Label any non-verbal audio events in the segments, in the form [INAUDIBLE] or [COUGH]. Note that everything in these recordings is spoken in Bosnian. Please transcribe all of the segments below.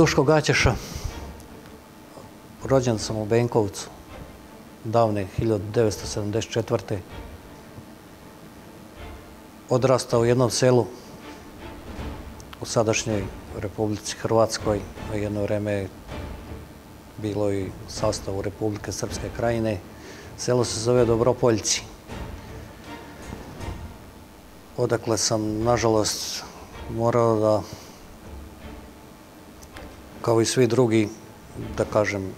Duško Gaćeša. Rođen sam u Benkovcu davne 1974. Odrastao u jednom selu u sadašnjoj Republici Hrvatskoj. a Jedno vreme je bilo i sastavu Republike Srpske krajine. Selo se zove Dobropoljci. Odakle sam, nažalost, morao da kao i svi drugi, da kažem,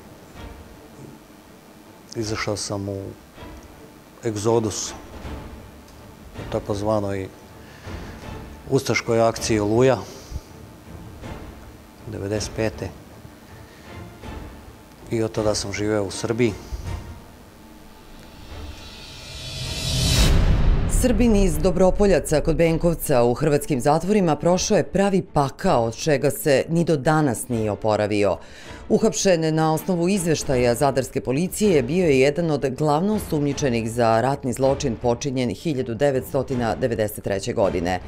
izašao sam u egzodus, u takozvanoj ustaškoj akciji Oluja, 95. I od tada sam živeo u Srbiji. Srbin iz Dobropoljaca kod Benkovca u hrvatskim zatvorima prošao je pravi pakao od čega se ni do danas nije oporavio. Uhapšen na osnovu izveštaja Zadarske policije bio je jedan od glavno sumničenih za ratni zločin počinjen 1993. godine.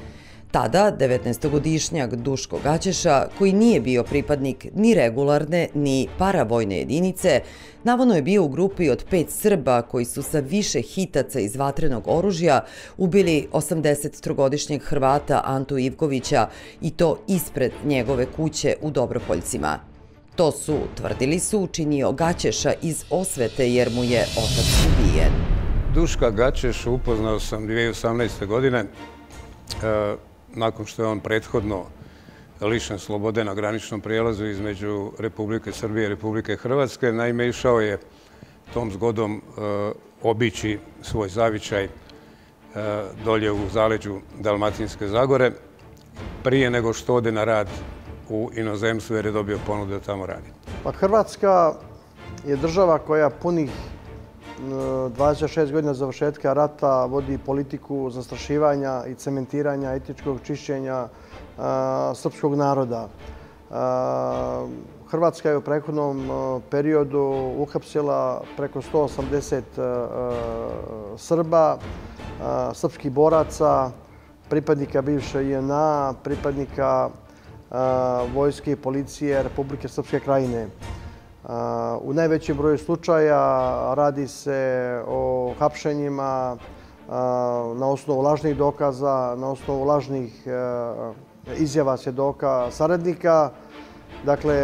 Tada, 19-godišnjak Duško Gaćeša, koji nije bio pripadnik ni regularne, ni paravojne jedinice, navodno je bio u grupi od pet Srba koji su sa više hitaca iz vatrenog oružja ubili 83-godišnjeg Hrvata Antu Ivkovića i to ispred njegove kuće u Dobropoljcima. To su, tvrdili su, učinio Gaćeša iz osvete jer mu je otac ubijen. Duška Gaćeš upoznao sam 2018. godine e, nakon što je on prethodno lišen slobode na graničnom prijelazu između Republike Srbije i Republike Hrvatske. Naime, išao je tom zgodom e, obići svoj zavičaj e, dolje u zaleđu Dalmatinske Zagore prije nego što ode na rad u inozemstvu jer je dobio ponudu da tamo radi. Pa Hrvatska je država koja punih 26 godina završetka rata vodi politiku zastrašivanja i cementiranja etičkog čišćenja srpskog naroda. Hrvatska je u prehodnom periodu uhapsila preko 180 Srba, srpskih boraca, pripadnika bivše INA, pripadnika vojske i policije Republike Srpske krajine. U najvećem broju slučaja radi se o hapšenjima na osnovu lažnih dokaza, na osnovu lažnih e, izjava svjedoka saradnika. Dakle,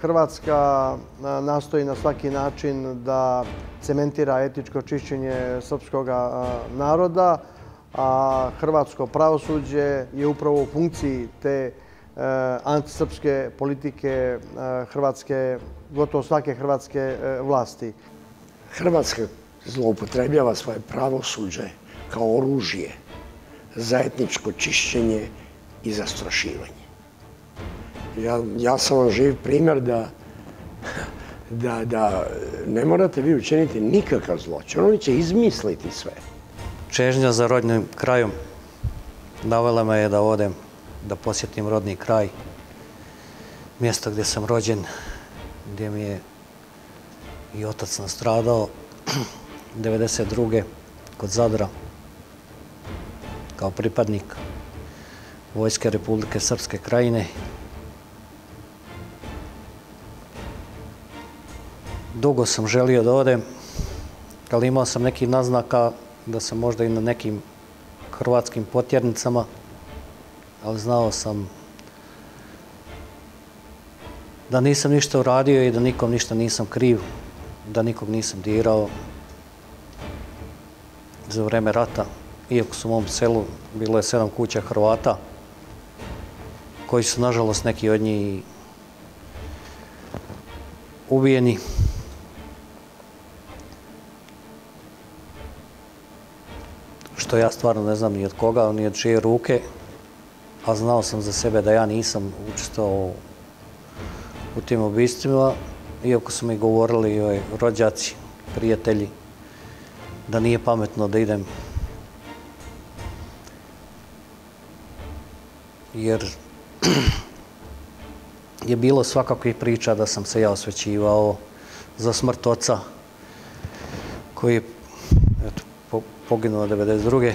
Hrvatska nastoji na svaki način da cementira etičko čišćenje srpskog naroda, a hrvatsko pravosuđe je upravo u funkciji te e, antisrpske politike e, Hrvatske gotovo svake hrvatske e, vlasti. Hrvatska zloupotrebljava svoje pravosuđe kao oružje za etničko čišćenje i zastrašivanje. Ja, ja sam vam živ primjer da, da, da ne morate vi učiniti nikakav zločin. Oni će izmisliti sve. Čežnja za rodnim krajom navela me je da odem da posjetim rodni kraj, mjesto gdje sam rođen, gdje mi je i otac nastradao [CLEARS THROAT] 1992. kod Zadra kao pripadnik Vojske Republike Srpske krajine. Dugo sam želio da odem, ali imao sam neki naznaka da sam možda i na nekim hrvatskim potjernicama, ali znao sam da nisam ništa uradio i da nikom ništa nisam kriv, da nikog nisam dirao za vreme rata. Iako su u mom selu bilo je sedam kuća Hrvata, koji su, nažalost, neki od njih ubijeni. Što ja stvarno ne znam ni od koga, ni od čije ruke, a znao sam za sebe da ja nisam učestvao u tim ubistvima, iako su mi govorili oj rođaci, prijatelji, da nije pametno da idem jer [CLEARS THROAT] je bilo svakakvih priča da sam se ja osvećivao za smrt oca koji je eto, poginuo 1992.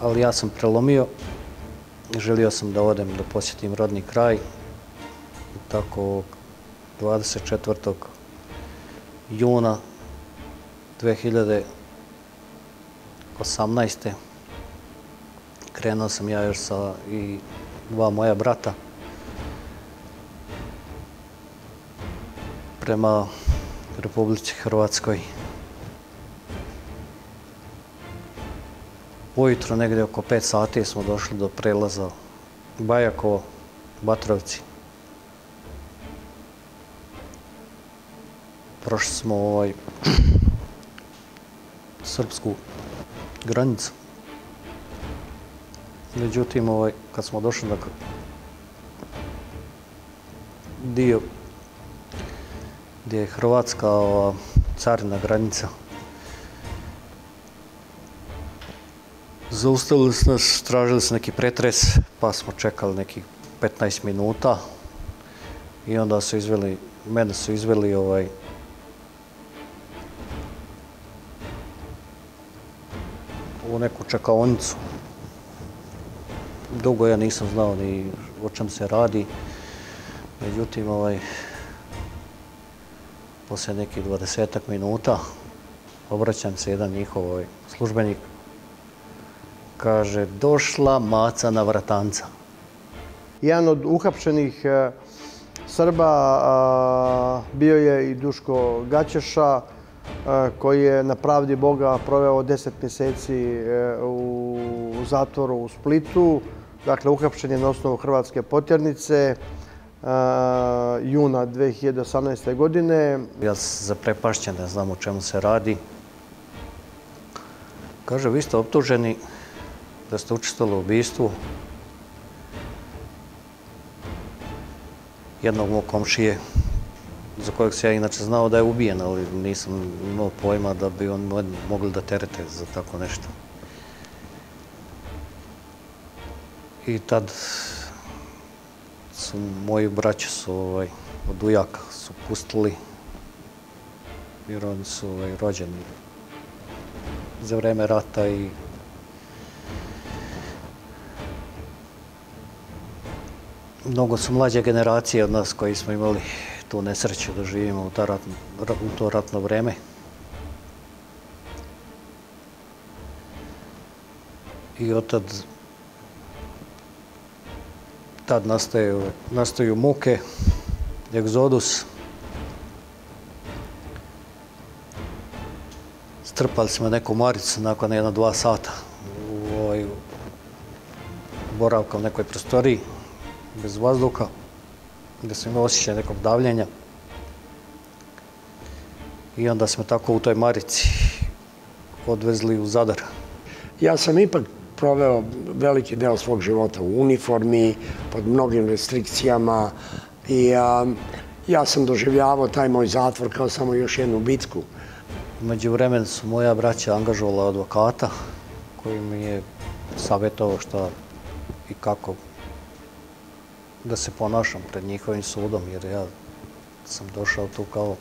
Ali ja sam prelomio želio sam da odem da posjetim rodni kraj. I tako 24. juna 2018. krenuo sam ja još sa i dva moja brata prema Republici Hrvatskoj. Ujutro, negdje oko 5 sati, smo došli do prelaza Bajakovo, Batrovci. Prošli smo ovaj [CLEARS THROAT] srpsku granicu. Međutim, ovaj, kad smo došli na dio gdje je Hrvatska ova, carina granica, Zaustavili su nas, tražili su neki pretres, pa smo čekali nekih 15 minuta i onda su izveli, mene su izveli ovaj, u neku čekaonicu. Dugo ja nisam znao ni o čem se radi. Međutim, ovaj, poslije nekih 20 minuta obraćam se jedan njihov ovaj, službenik. Kaže, došla maca na vratanca. Jedan od uhapšenih e, Srba bio je i Duško Gaćeša, koji je na pravdi Boga proveo 10 mjeseci u zatvoru u Splitu. Dakle, uhapšen je na osnovu Hrvatske potjernice juna 2018. godine. Ja sam zaprepašćen, ne znam o čemu se radi. Kaže, vi ste optuženi da ste učestvali u ubistvu jednog mog komšije za kojeg se ja inače znao da je ubijen, ali nisam imao pojma da bi on mogli da terete za tako nešto. I tad su moji braće su ovaj, od ujaka su pustili jer oni su ovaj, rođeni za vreme rata i mnogo su mlađe generacije od nas koji smo imali tu nesreću da živimo u, ratno, u to ratno vreme. I od tad, tad nastaju, nastaju muke, egzodus. Strpali smo neku maricu nakon jedna, dva sata u ovoj boravka u nekoj prostoriji bez vazduka gdje sam imao osjećaj nekog davljenja. I onda smo tako u toj marici odvezli u Zadar. Ja sam ipak proveo veliki deo svog života u uniformi, pod mnogim restrikcijama i a, ja sam doživljavao taj moj zatvor kao samo još jednu bitku. Među vremen su moja braća angažovala advokata koji mi je savjetovao šta i kako da se ponašam pred njihovim sudom, jer ja sam došao tu kao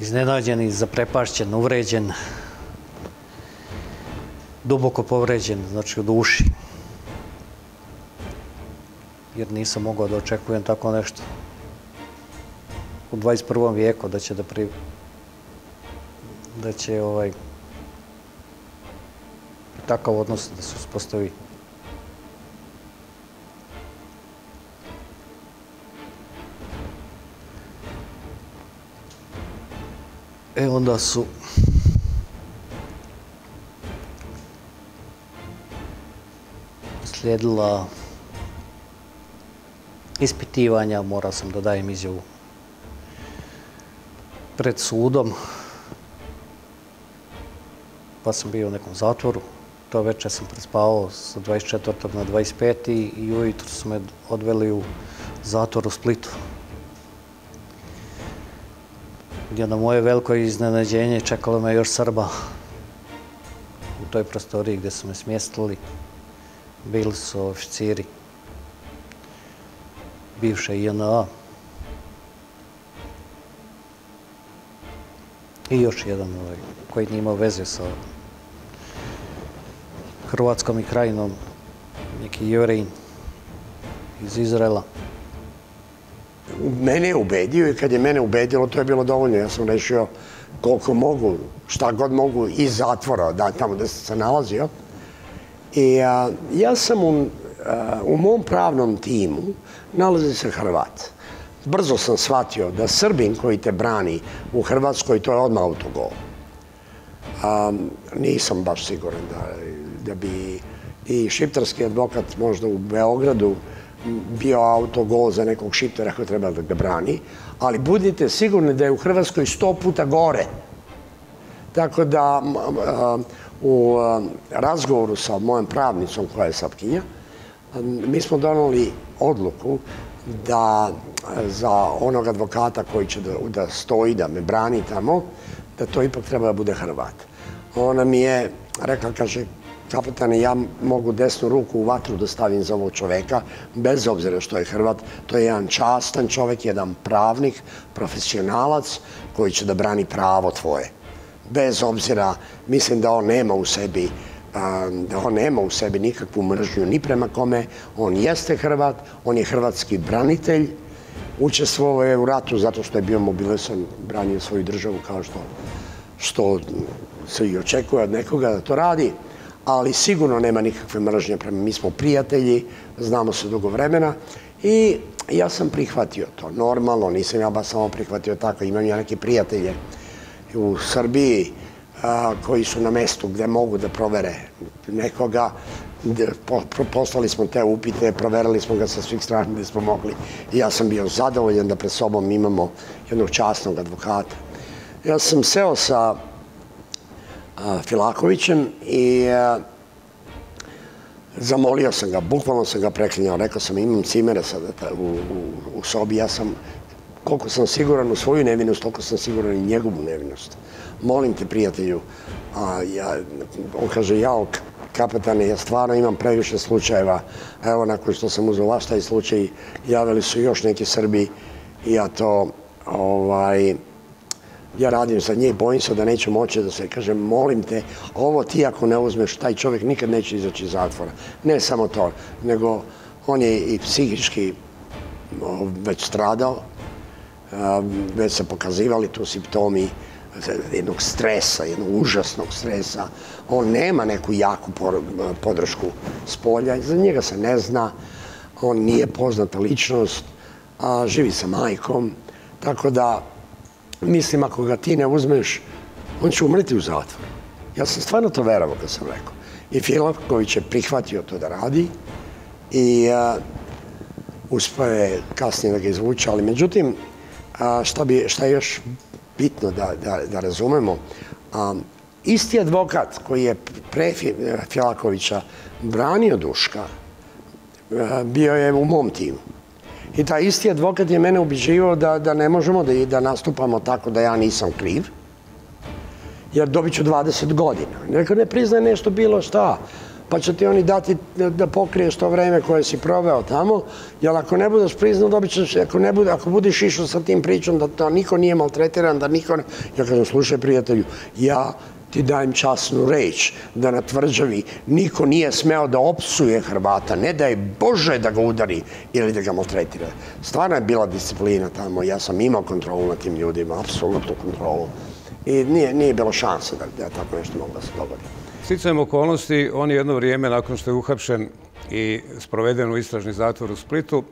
iznenađen i zaprepašćen, uvređen, duboko povređen, znači u duši. Jer nisam mogao da očekujem tako nešto u 21. vijeku da će da pri... da će ovaj takav odnos da se uspostavi. E onda su slijedila ispitivanja, morao sam da dajem izjavu pred sudom, pa sam bio u nekom zatvoru. To večer sam prespavao sa 24. na 25. i ujutru su me odveli u zatvor u Splitu gdje na moje veliko iznenađenje čekalo me još Srba u toj prostoriji gdje su me smjestili. Bili su oficiri bivše INA i još jedan ovaj, koji nije imao veze sa Hrvatskom i krajinom, neki Jorin iz Izraela. Mene je ubedio i kad je mene ubedilo, to je bilo dovoljno. Ja sam rešio koliko mogu, šta god mogu iz zatvora, da, tamo da sam se nalazio. I a, ja sam u, a, u mom pravnom timu nalazi se Hrvat. Brzo sam shvatio da Srbin koji te brani u Hrvatskoj, to je odmah autogol. A, nisam baš siguran da, da bi i šiptarski advokat možda u Beogradu bio autogol za nekog šiptera koji treba da ga brani, ali budite sigurni da je u Hrvatskoj sto puta gore. Tako da u razgovoru sa mojom pravnicom koja je Sapkinja, mi smo donali odluku da za onog advokata koji će da, da stoji, da me brani tamo, da to ipak treba da bude Hrvat. Ona mi je rekla, kaže, kapetane, ja mogu desnu ruku u vatru da stavim za ovog čoveka, bez obzira što je Hrvat. To je jedan častan čovek, jedan pravnik, profesionalac koji će da brani pravo tvoje. Bez obzira, mislim da on nema u sebi da on nema u sebi nikakvu mržnju ni prema kome. On jeste Hrvat, on je hrvatski branitelj, učestvovao je u ratu zato što je bio mobilisan, branio svoju državu kao što, što se i očekuje od nekoga da to radi ali sigurno nema nikakve mržnje prema mi smo prijatelji, znamo se dugo vremena i ja sam prihvatio to. Normalno, nisam ja ba samo prihvatio tako. Imam ja neke prijatelje u Srbiji koji su na mestu gde mogu da provere nekoga. Poslali smo te upite, proverili smo ga sa svih strana gde smo mogli. I ja sam bio zadovoljan da pred sobom imamo jednog častnog advokata. Ja sam seo sa Filakovićem i e, zamolio sam ga, bukvalno sam ga preklinjao, rekao sam imam cimere sada u, u, sobi, ja sam, koliko sam siguran u svoju nevinost, toliko sam siguran i njegovu nevinost. Molim te, prijatelju, a, ja, on kaže, jao, kapetane, ja stvarno imam previše slučajeva, evo, nakon što sam uzao vaš taj slučaj, javili su još neki Srbi i ja to, ovaj, ja radim za nje, bojim se da neću moći da se kažem, molim te, ovo ti ako ne uzmeš, taj čovjek nikad neće izaći iz zatvora. Ne samo to, nego on je i psihički već stradao, već se pokazivali tu simptomi jednog stresa, jednog užasnog stresa. On nema neku jaku podršku s polja, za njega se ne zna, on nije poznata ličnost, a živi sa majkom, tako da mislim, ako ga ti ne uzmeš, on će umreti u zatvoru. Ja sam stvarno to verovao kad sam rekao. I Filaković je prihvatio to da radi i uh, uspio je kasnije da ga izvuče. Ali međutim, a, šta, bi, šta je još bitno da, da, da razumemo, a, isti advokat koji je pre Filakovića branio Duška, bio je u mom timu. I taj isti advokat je mene ubiđivao da, da ne možemo da, da nastupamo tako da ja nisam kriv, jer dobit ću 20 godina. Rekao, ne priznaje nešto bilo šta, pa će ti oni dati da, pokriješ to vreme koje si proveo tamo, jer ako ne budeš priznao, dobit ćeš, ako, ne bude, ako budeš išao sa tim pričom da, da niko nije maltretiran, da niko ne... Ja kažem, slušaj prijatelju, ja ti dajem časnu reč da na tvrđavi niko nije smeo da opsuje Hrvata, ne da je Bože da ga udari ili da ga maltretira. Stvarno je bila disciplina tamo, ja sam imao kontrolu na tim ljudima, apsolutnu kontrolu. I nije, nije bilo šanse da, da tako nešto mogu da se dogodi. Sticajem okolnosti, on je jedno vrijeme nakon što je uhapšen i sproveden u istražni zatvor u Splitu,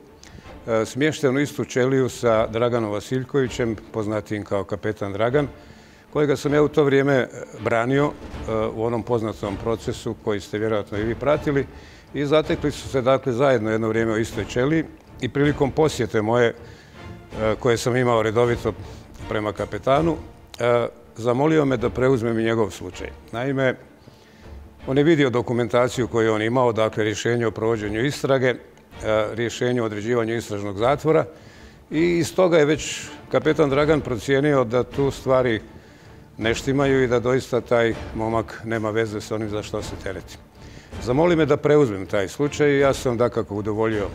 e, smješten u istu čeliju sa Draganom Vasiljkovićem, poznatijim kao kapetan Dragan, kojega sam ja u to vrijeme e, branio e, u onom poznatom procesu koji ste vjerojatno i vi pratili i zatekli su se dakle zajedno jedno vrijeme u istoj čeli i prilikom posjete moje e, koje sam imao redovito prema kapetanu, zamolio me da preuzmem i njegov slučaj. Naime, on je vidio dokumentaciju koju on imao, dakle rješenje o provođenju istrage, rješenje o određivanju istražnog zatvora I iz toga je već kapetan Dragan procijenio da tu stvari neštimaju i da doista taj momak nema veze s onim za što se tereti. Zamoli me da preuzmem taj slučaj i ja sam dakako udovoljio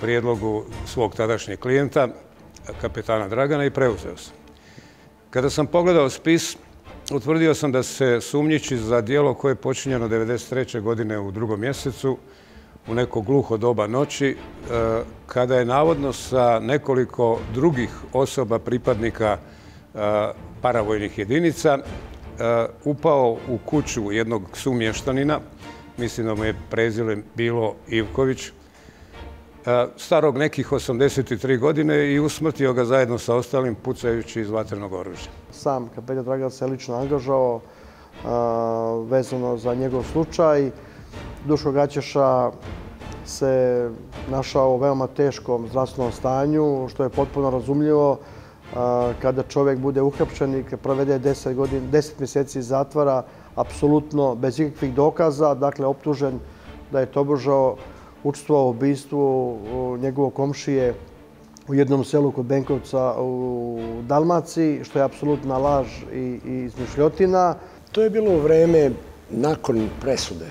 prijedlogu svog tadašnjeg klijenta, kapetana Dragana, i preuzeo sam. Kada sam pogledao spis, utvrdio sam da se sumnjići za dijelo koje je počinjeno 1993. godine u drugom mjesecu, u neko gluho doba noći, e, kada je navodno sa nekoliko drugih osoba pripadnika e, paravojnih jedinica e, upao u kuću jednog sumještanina, mislim da mu je prezile bilo Ivković, e, starog nekih 83 godine i usmrtio ga zajedno sa ostalim pucajući iz vatrenog oružja. Sam kapelja Dragan se lično angažao e, vezano za njegov slučaj. Duško Gaćeša se našao u veoma teškom zdravstvenom stanju, što je potpuno razumljivo kada čovjek bude uhapšen i provede 10 mjeseci zatvora, apsolutno bez ikakvih dokaza, dakle optužen da je tobožao učestvovao u ubistvu njegovog komšije u jednom selu kod Benkovca u Dalmaciji, što je apsolutna laž i izmišljotina. To je bilo vreme nakon presude,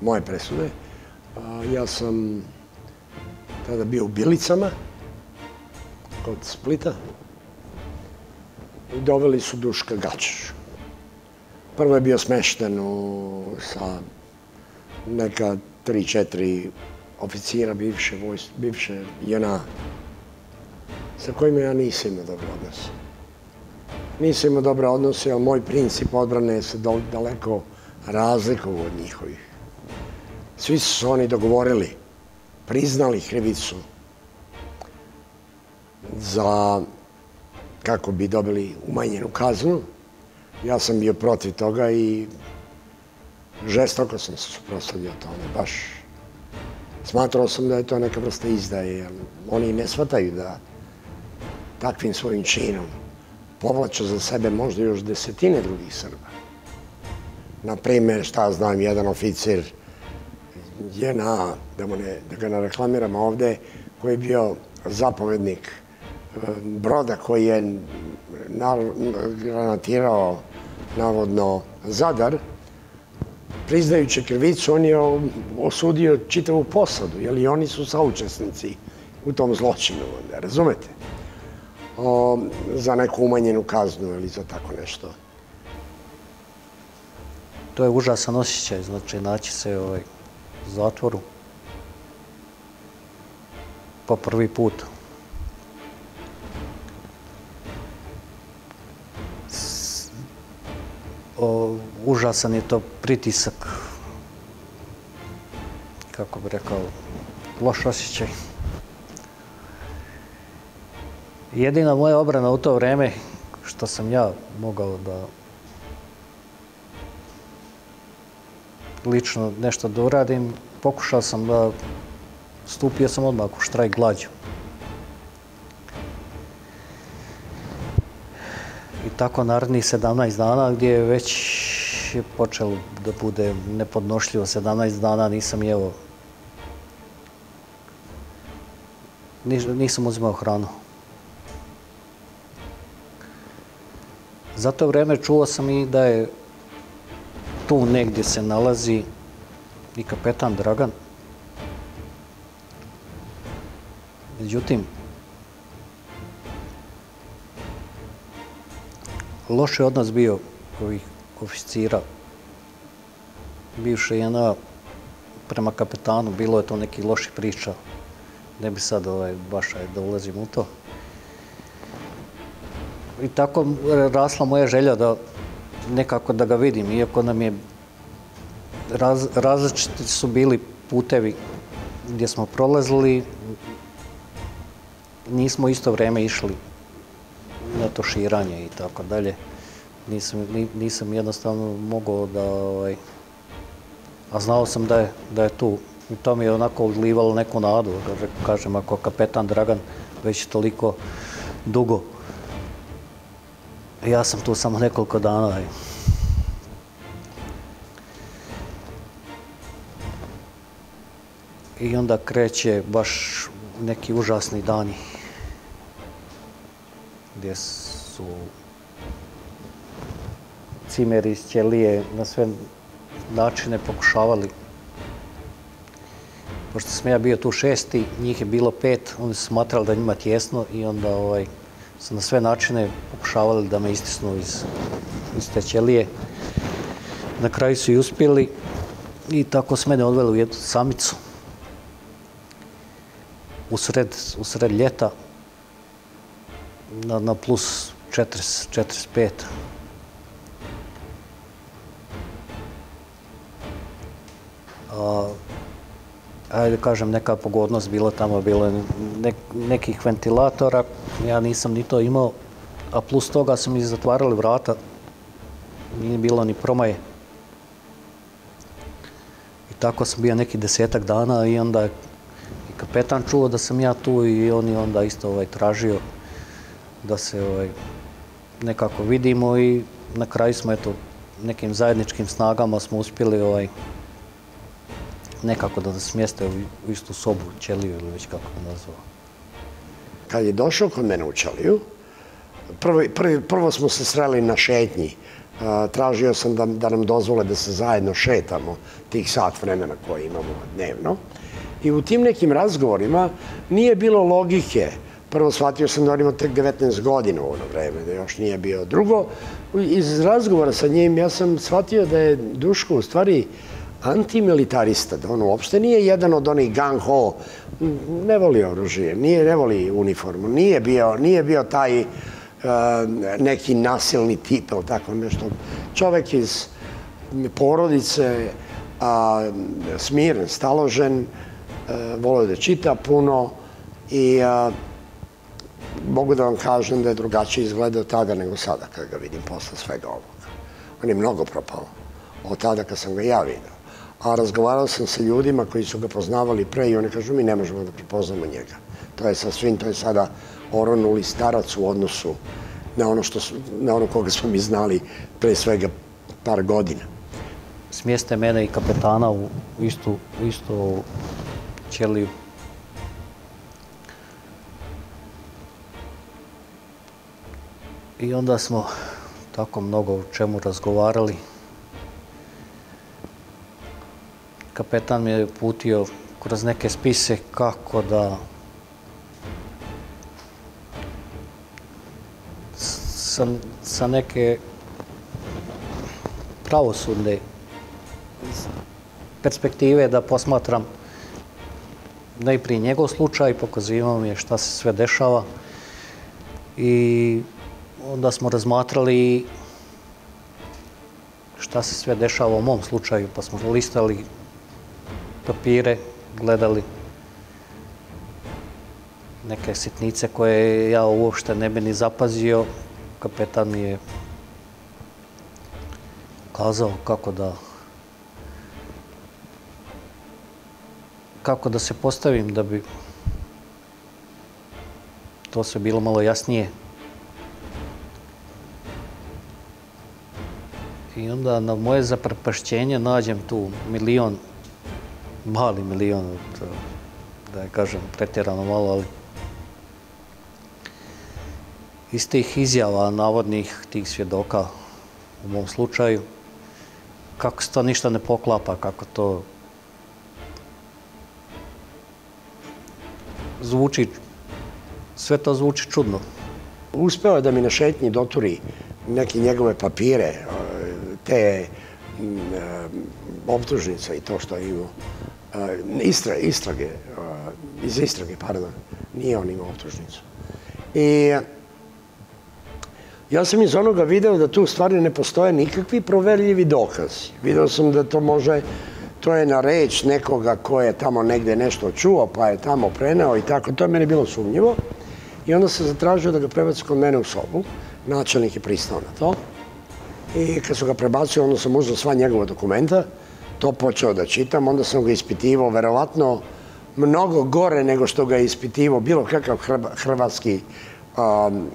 moje presude. Ja sam tada bio u Bilicama, kod Splita, i doveli su Duška Gačeša. Prvo je bio smešten u, sa neka tri, četiri oficira bivše, vojs, bivše JNA sa kojima ja nisam imao dobro odnose. Nisam imao dobro odnose, ali moj princip odbrane se daleko razlikovo od njihovih. Svi su se oni dogovorili, priznali krivicu za kako bi dobili umanjenu kaznu. Ja sam bio protiv toga i žestoko sam se suprostavio tome, baš. Smatrao sam da je to neka vrsta izdaje, jer oni ne shvataju da takvim svojim činom povlače za sebe možda još desetine drugih Srba. Naprimer, šta znam, jedan oficir JNA, na, da, ne, da ga ne reklamiramo ovde, koji je bio zapovednik broda koji je granatirao navodno Zadar, priznajući krivicu, on je osudio čitavu posadu, jer i oni su saučesnici u tom zločinu, razumete? O, za neku umanjenu kaznu ili za tako nešto. To je užasan osjećaj, znači naći se ovaj, u ovaj zatvoru po prvi put. Užasan je to pritisak, kako bi rekao, loš osjećaj. Jedina moja obrana u to vreme, što sam ja mogao da lično nešto da uradim, pokušao sam da stupio sam odmah u štrajk glađu. I tako narednih 17 dana gdje je već je počelo da bude nepodnošljivo. 17 dana nisam jeo. Nisam uzimao hranu. Za to vreme čuo sam i da je tu negdje se nalazi i kapetan Dragan. Međutim, loš je odnos bio ovih oficira bivše jedna prema kapetanu, bilo je to neki loši priča. Ne bi sad ovaj, baš da ulazim u to. I tako rasla moja želja da nekako da ga vidim, iako nam je raz, različiti su bili putevi gdje smo prolazili, nismo isto vreme išli na to širanje i tako dalje nisam, nisam jednostavno mogao da... Ovaj, a znao sam da je, da je tu. I to mi je onako odlivalo neku nadu. Kažem, ako kapetan Dragan već toliko dugo, ja sam tu samo nekoliko dana. I onda kreće baš neki užasni dani gdje su cimeri iz ćelije na sve načine pokušavali pošto sam ja bio tu šesti, njih je bilo pet, oni su smatrali da njima tjesno i onda ovaj, su na sve načine pokušavali da me istisnu iz, iz te ćelije. Na kraju su i uspjeli i tako su mene odveli u jednu samicu u sred, u sred ljeta na, na plus 40, 45. A, ajde kažem, neka pogodnost bila tamo, bilo je nekih ventilatora, ja nisam ni to imao, a plus toga su mi zatvarali vrata, nije bilo ni promaje. I tako sam bio neki desetak dana i onda je kapetan čuo da sam ja tu i on je onda isto ovaj, tražio da se ovaj, nekako vidimo i na kraju smo eto nekim zajedničkim snagama smo uspjeli ovaj, nekako da nas smjeste u istu sobu, ćeliju ili već kako bi nazvao. Kad je došao kod mene u ćeliju, prvo, prvi, prvo smo se sreli na šetnji. Tražio sam da, da nam dozvole da se zajedno šetamo tih sat vremena koje imamo dnevno. I u tim nekim razgovorima nije bilo logike. Prvo shvatio sam da on ima tek 19 godina u ono vreme, da još nije bio. Drugo, iz razgovora sa njim ja sam shvatio da je Duško u stvari antimilitarista, da on uopšte nije jedan od onih gang-ho, ne voli oružje, nije, ne voli uniformu, nije bio, nije bio taj uh, neki nasilni tip ili tako nešto. Čovek iz porodice, a, smiren, staložen, eh, uh, volio da čita puno i uh, mogu da vam kažem da je drugačije izgledao tada nego sada kad ga vidim posle svega ovoga. On je mnogo propao od tada kad sam ga ja vidio a razgovarao sam sa ljudima koji su ga poznavali pre i oni kažu mi ne možemo da prepoznamo njega. To je sasvim, to je sada oronuli starac u odnosu na ono, što na ono koga smo mi znali pre svega par godina. Smjeste mene i kapetana u istu, u istu ćeliju. I onda smo tako mnogo u čemu razgovarali. kapetan mi je putio kroz neke spise kako da sa, sa neke pravosudne perspektive da posmatram najprije njegov slučaj, pokazivao mi je šta se sve dešava i onda smo razmatrali šta se sve dešava u mom slučaju, pa smo listali papire, gledali neke sitnice koje ja uopšte ne bi ni zapazio. Kapetan mi je kazao kako da kako da se postavim da bi to sve bilo malo jasnije. I onda na moje zaprpašćenje nađem tu milion mali milion, da je kažem pretjerano malo, ali iz tih izjava navodnih tih svjedoka u mom slučaju, kako se to ništa ne poklapa, kako to zvuči, sve to zvuči čudno. Uspeo je da mi na šetnji doturi neke njegove papire, te mm, eh, optužnice i to što je imao eh, istra, istrage, eh, iz istrage, pardon, nije on imao optužnicu. I ja sam iz onoga video da tu stvari ne postoje nikakvi proverljivi dokazi. Video sam da to može, to je na reč nekoga ko je tamo negde nešto čuo, pa je tamo preneo i tako. To je meni bilo sumnjivo. I onda sam zatražio da ga prebaci kod mene u sobu. Načelnik je pristao na to. I kad su ga prebacio, onda sam uzao sva njegova dokumenta to počeo da čitam, onda sam ga ispitivao, verovatno mnogo gore nego što ga je ispitivao bilo kakav hrvatski um,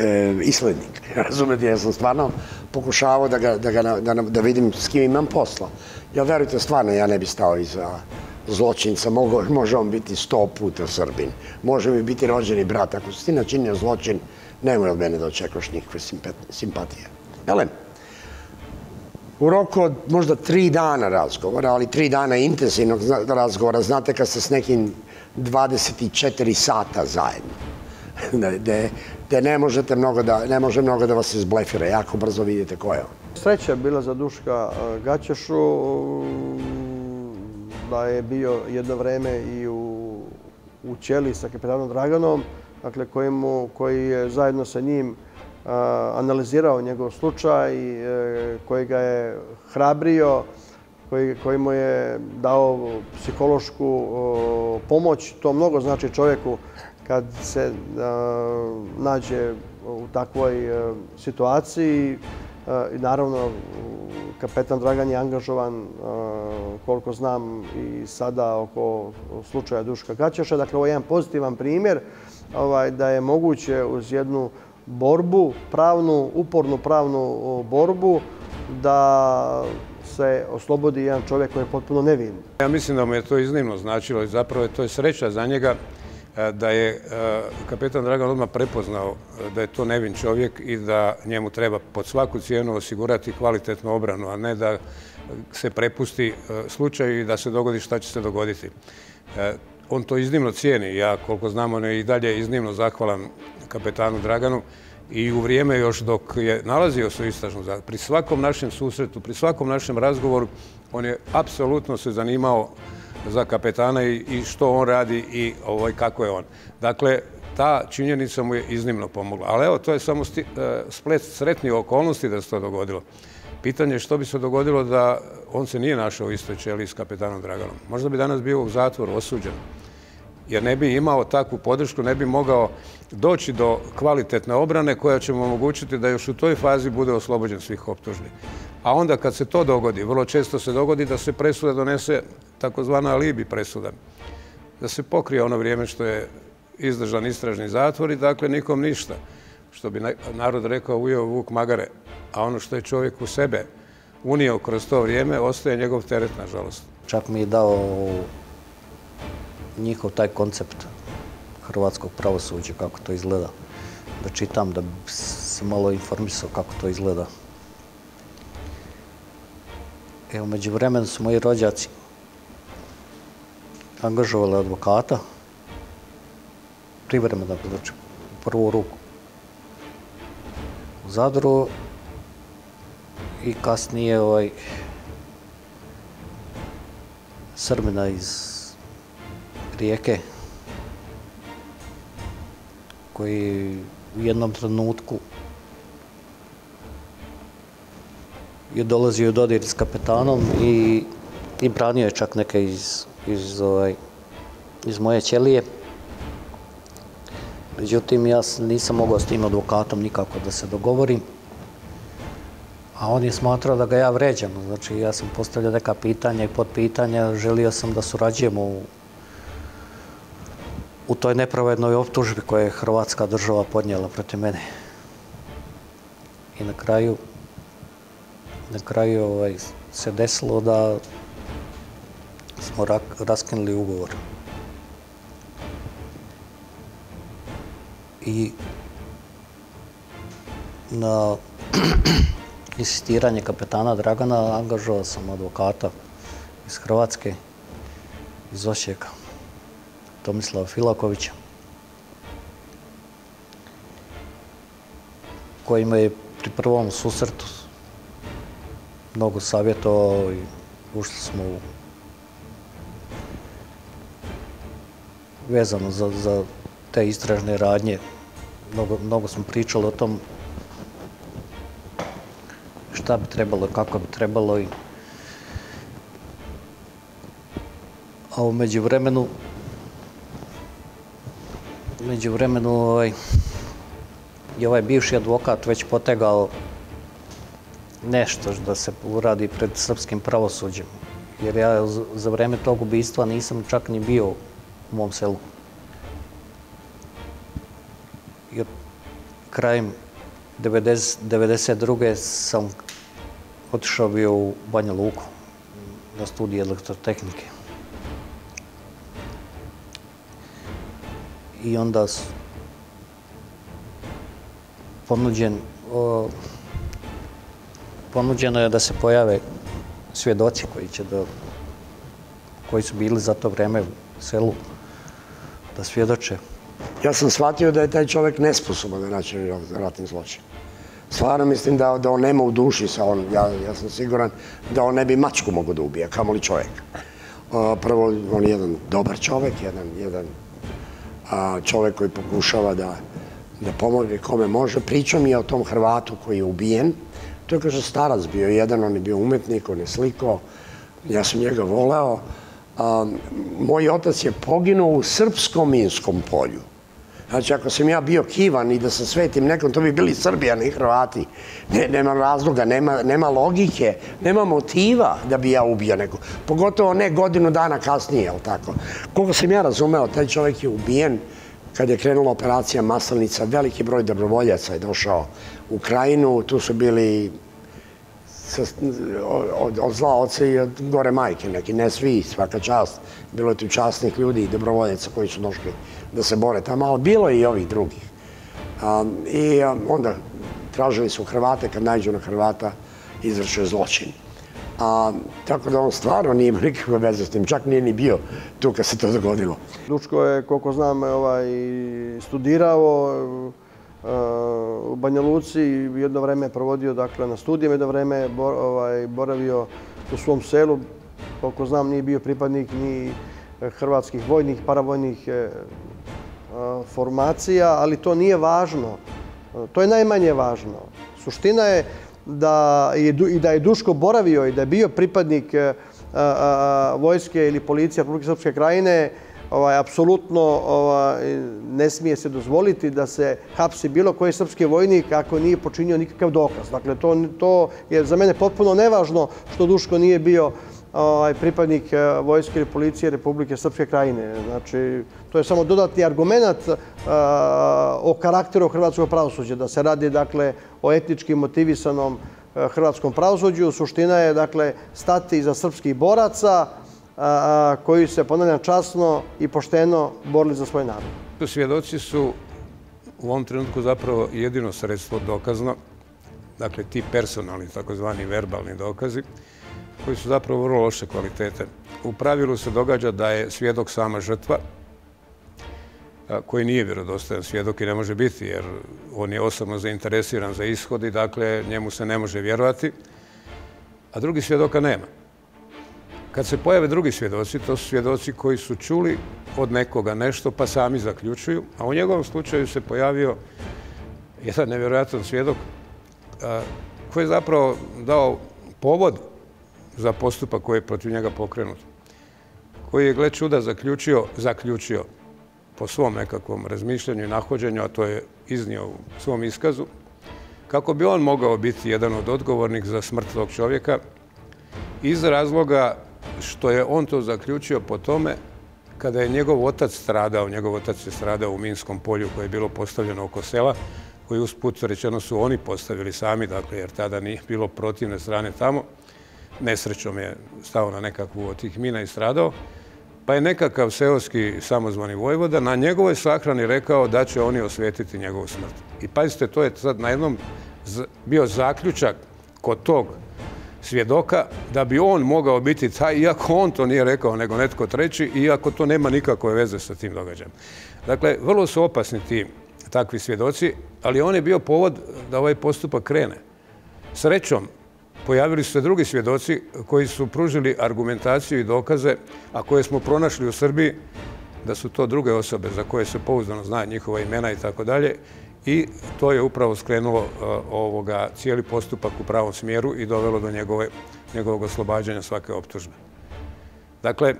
e, islednik. [LAUGHS] Razumete, ja sam stvarno pokušavao da, ga, da, ga, da, da vidim s kim imam posla. Ja verujte, stvarno, ja ne bi stao iza zločinca. Mogo, može on biti sto puta Srbin. Može mi biti rođeni brat. Ako si ti načinio zločin, nemoj od mene da očekaš nikakve simpatije. Elem, u roku od možda tri dana razgovora, ali tri dana intenzivnog razgovora, znate kad ste s nekim 24 sata zajedno, [LAUGHS] gde ne možete mnogo da, ne može mnogo da vas izblefira, jako brzo vidite ko je on. Sreća je bila za Duška e, Gaćešu da je bio jedno vreme i u, u Ćeli sa kapitanom Draganom, dakle kojemu, koji je zajedno sa njim Eh, analizirao njegov slučaj, e, koji ga je hrabrio, koji, koji mu je dao psihološku eh, pomoć. To mnogo znači čovjeku kad se nađe u takvoj situaciji. I naravno, kapetan Dragan je angažovan, koliko znam, i sada oko slučaja Duška Kaćeša. Dakle, ovo je jedan pozitivan primjer ovaj, da je moguće uz jednu borbu, pravnu, upornu pravnu borbu, da se oslobodi jedan čovjek koji je potpuno nevin. Ja mislim da mu je to iznimno značilo i zapravo je to je sreća za njega e, da je e, kapetan Dragan odmah prepoznao e, da je to nevin čovjek i da njemu treba pod svaku cijenu osigurati kvalitetnu obranu, a ne da se prepusti slučaju i da se dogodi šta će se dogoditi. On to iznimno cijeni. Ja, koliko znam, on je i dalje iznimno zahvalan kapetanu Draganu i u vrijeme još dok je nalazio se u istražnom zatvoru, pri svakom našem susretu, pri svakom našem razgovoru, on je apsolutno se zanimao za kapetana i što on radi i ovaj, kako je on. Dakle, ta činjenica mu je iznimno pomogla. Ali evo, to je samo e, splet sretnih okolnosti da se to dogodilo. Pitanje je što bi se dogodilo da on se nije našao u istoj čeli s kapetanom Draganom. Možda bi danas bio u zatvoru, osuđen jer ne bi imao takvu podršku, ne bi mogao doći do kvalitetne obrane koja će mu omogućiti da još u toj fazi bude oslobođen svih optužbi. A onda kad se to dogodi, vrlo često se dogodi da se presuda donese takozvana alibi presuda, da se pokrije ono vrijeme što je izdržan istražni zatvor i dakle nikom ništa. Što bi narod rekao ujeo Vuk Magare, a ono što je čovjek u sebe unio kroz to vrijeme, ostaje njegov teret, nažalost. Čak mi je dao njihov taj koncept hrvatskog pravosuđa, kako to izgleda. Da čitam, da se malo informisao kako to izgleda. Evo, među vremenu su moji rođaci angažovali advokata, privremeno, znači, u prvu ruku u Zadru i kasnije ovaj, Srbina iz rijeke koji u jednom trenutku je dolazio dodir s kapetanom i, i branio je čak neke iz, iz, ovaj, iz moje ćelije. Međutim, ja nisam mogao s tim advokatom nikako da se dogovorim. A on je smatrao da ga ja vređam. Znači, ja sam postavljao neka pitanja i podpitanja. Želio sam da surađujemo u u toj nepravednoj optužbi koje je Hrvatska država podnijela protiv mene. I na kraju na kraju ovaj, se desilo da smo raskinuli ugovor. I na [CLEARS THROAT] insistiranje kapetana Dragana angažovao sam advokata iz Hrvatske, iz Osijeka. Tomislava Filakovića, kojima je pri prvom susretu mnogo savjetovao i ušli smo u vezano za, za te istražne radnje. Mnogo, mnogo smo pričali o tom šta bi trebalo, kako bi trebalo. I... A umeđu vremenu među vremenu ovaj, je ovaj bivši advokat već potegao nešto da se uradi pred srpskim pravosuđem. Jer ja za vreme tog ubistva nisam čak ni bio u mom selu. Jer krajem 1992. sam otišao bio u Banja Luku na studiju elektrotehnike. I onda ponuđen, ponuđeno je da se pojave svjedoci koji će da, koji su bili za to vreme u selu da svjedoče. Ja sam shvatio da je taj čovjek nesposoban da načini ratni zločin. Stvarno mislim da, da on nema u duši sa on. Ja, ja sam siguran da on ne bi mačku mogo da ubije, kamoli čovjek. Prvo, on je jedan dobar čovjek, jedan, jedan a, čovjek koji pokušava da, da pomogne kome može. Pričam je o tom Hrvatu koji je ubijen. To je kaže starac bio jedan, on je bio umetnik, on je sliko. Ja sam njega voleo. A, moj otac je poginuo u srpskom minskom polju. Znači, ako sam ja bio kivan i da sam svetim nekom, to bi bili Srbijani i Hrvati. Ne, nema razloga, nema, nema logike, nema motiva da bi ja ubio nekog. Pogotovo ne godinu dana kasnije, jel tako? Koliko sam ja razumeo, taj čovjek je ubijen kad je krenula operacija Maslanica. Veliki broj dobrovoljaca je došao u krajinu. Tu su bili od, od zla oca i od gore majke neki, ne svi, svaka čast. Bilo je tu častnih ljudi i dobrovoljaca koji su došli da se bore tamo, ali bilo je i ovih drugih. I onda tražili su Hrvate, kad najđu na Hrvata, izvršio zločin. A, tako da on stvarno nije imao nikakve veze s tim, čak nije ni bio tu kad se to dogodilo. Duško je, koliko znam, ovaj, studirao Eh, u Banja Luci i jedno vreme provodio dakle, na studijama, jedno vreme ovaj, boravio u svom selu. Koliko znam, nije bio pripadnik ni eh, hrvatskih vojnih, paravojnih eh, formacija, ali to nije važno. To je najmanje važno. Suština je da je, i da je Duško boravio i da je bio pripadnik vojske ili policije Republike Srpske krajine, ovaj, apsolutno ovaj, ne smije se dozvoliti da se hapsi bilo koji srpski vojnik ako nije počinio nikakav dokaz. Dakle, to, to je za mene potpuno nevažno što Duško nije bio ovaj, pripadnik eh, vojske ili policije Republike Srpske krajine. Znači, to je samo dodatni argument uh, eh, o karakteru hrvatskog pravosuđa, da se radi dakle, o etnički motivisanom eh, hrvatskom pravosuđu. Suština je dakle, stati iza srpskih boraca, koji se ponavljam časno i pošteno borili za svoj narod. Svjedoci su u ovom trenutku zapravo jedino sredstvo dokazno, dakle ti personalni, takozvani verbalni dokazi, koji su zapravo vrlo loše kvalitete. U pravilu se događa da je svjedok sama žrtva, koji nije vjerodostojan svjedok i ne može biti, jer on je osobno zainteresiran za ishod i dakle njemu se ne može vjerovati, a drugi svjedoka nema. Kad se pojave drugi svjedoci, to su svjedoci koji su čuli od nekoga nešto pa sami zaključuju, a u njegovom slučaju se pojavio jedan nevjerojatan svjedok koji je zapravo dao povod za postupak koji je protiv njega pokrenut. Koji je, gled čuda, zaključio, zaključio po svom nekakvom razmišljanju i nahođenju, a to je iznio u svom iskazu, kako bi on mogao biti jedan od odgovornih za smrt tog čovjeka iz razloga što je on to zaključio po tome kada je njegov otac stradao, njegov otac je stradao u Minskom polju koje je bilo postavljeno oko sela, koji usput rečeno su oni postavili sami, dakle, jer tada nije bilo protivne strane tamo. Nesrećom je stao na nekakvu od tih mina i stradao. Pa je nekakav seoski samozvani vojvoda na njegovoj sahrani rekao da će oni osvetiti njegovu smrt. I pazite, to je sad na jednom bio zaključak kod tog svjedoka da bi on mogao biti taj, iako on to nije rekao, nego netko treći, iako to nema nikakve veze sa tim događajem. Dakle, vrlo su opasni ti takvi svjedoci, ali on je bio povod da ovaj postupak krene. Srećom, pojavili su se drugi svjedoci koji su pružili argumentaciju i dokaze, a koje smo pronašli u Srbiji, da su to druge osobe za koje se pouzdano zna njihova imena i tako dalje, i to je upravo skrenulo e, ovoga cijeli postupak u pravom smjeru i dovelo do njegove, njegovog oslobađanja svake optužbe. Dakle, e,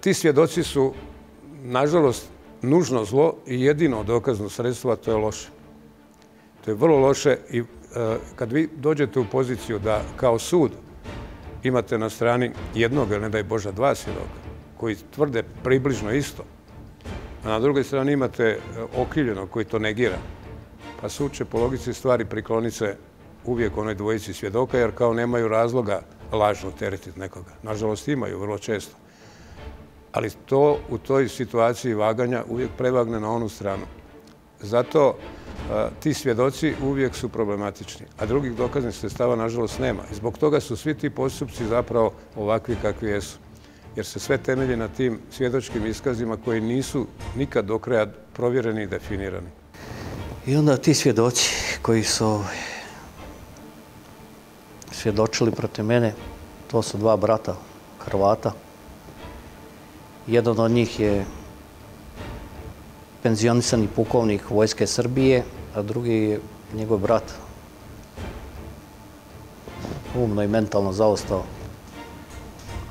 ti svjedoci su, nažalost, nužno zlo i jedino dokazno sredstvo, to je loše. To je vrlo loše i e, kad vi dođete u poziciju da kao sud imate na strani jednog, ili ne daj Boža, dva svjedoka, koji tvrde približno isto, a na drugoj strani imate okriljeno okrivljenog koji to negira, pa sud će po logici stvari prikloniti se uvijek onoj dvojici svjedoka, jer kao nemaju razloga lažno teretiti nekoga. Nažalost, imaju vrlo često. Ali to u toj situaciji vaganja uvijek prevagne na onu stranu. Zato e, ti svjedoci uvijek su problematični, a drugih dokaznih sredstava, nažalost, nema. I zbog toga su svi ti postupci zapravo ovakvi kakvi jesu. Jer se sve temelji na tim svjedočkim iskazima koji nisu nikad do kraja provjereni i definirani. I onda ti svjedoci koji su svjedočili protiv mene, to su dva brata Hrvata. Jedan od njih je penzionisani pukovnik Vojske Srbije, a drugi je njegov brat. Umno i mentalno zaostao.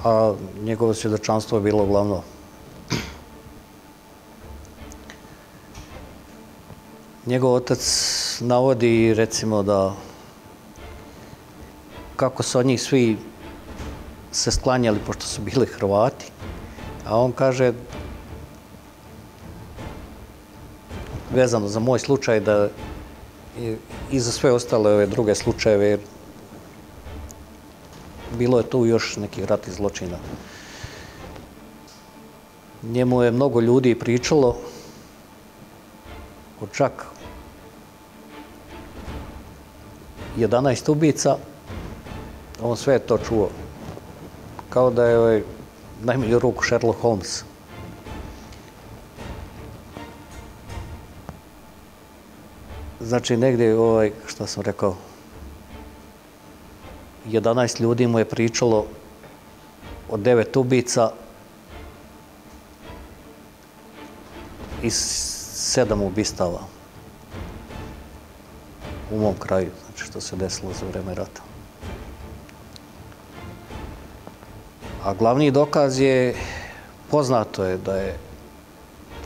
A njegovo svjedočanstvo je bilo glavno. Njegov otac navodi recimo da kako su od njih svi se sklanjali pošto su bili Hrvati, a on kaže vezano za moj slučaj da i za sve ostale ove druge slučajeve, jer bilo je tu još nekih ratih zločina. Njemu je mnogo ljudi pričalo o čak 11 ubica, on sve je to čuo. Kao da je ovaj, najmilju ruku Sherlock Holmes. Znači, negdje, ovaj, što sam rekao, 11 ljudi mu je pričalo od devet ubica i sedam ubistava u mom kraju, znači što se desilo za vreme rata. A glavni dokaz je, poznato je da je,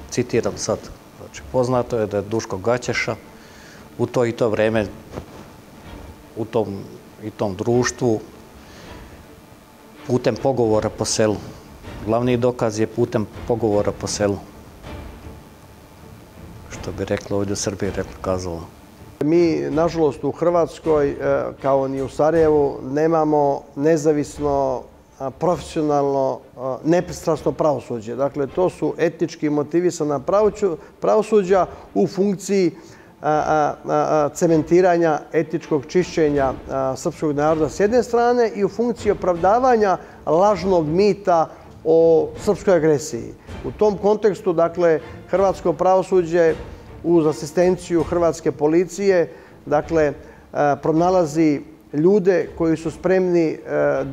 citiram sad, znači poznato je da je Duško Gaćeša u to i to vreme u tom i tom društvu putem pogovora po selu. Glavni dokaz je putem pogovora po selu. Što bi rekla ovdje u Srbiji, rekla kazala. Mi, nažalost, u Hrvatskoj, e, kao ni u Sarajevu, nemamo nezavisno, profesionalno, nepristrasno pravosuđe. Dakle, to su etnički motivisana pravosuđa u funkciji cementiranja etičkog čišćenja srpskog naroda s jedne strane i u funkciji opravdavanja lažnog mita o srpskoj agresiji. U tom kontekstu, dakle, hrvatsko pravosuđe uz asistenciju hrvatske policije, dakle, pronalazi ljude koji su spremni e,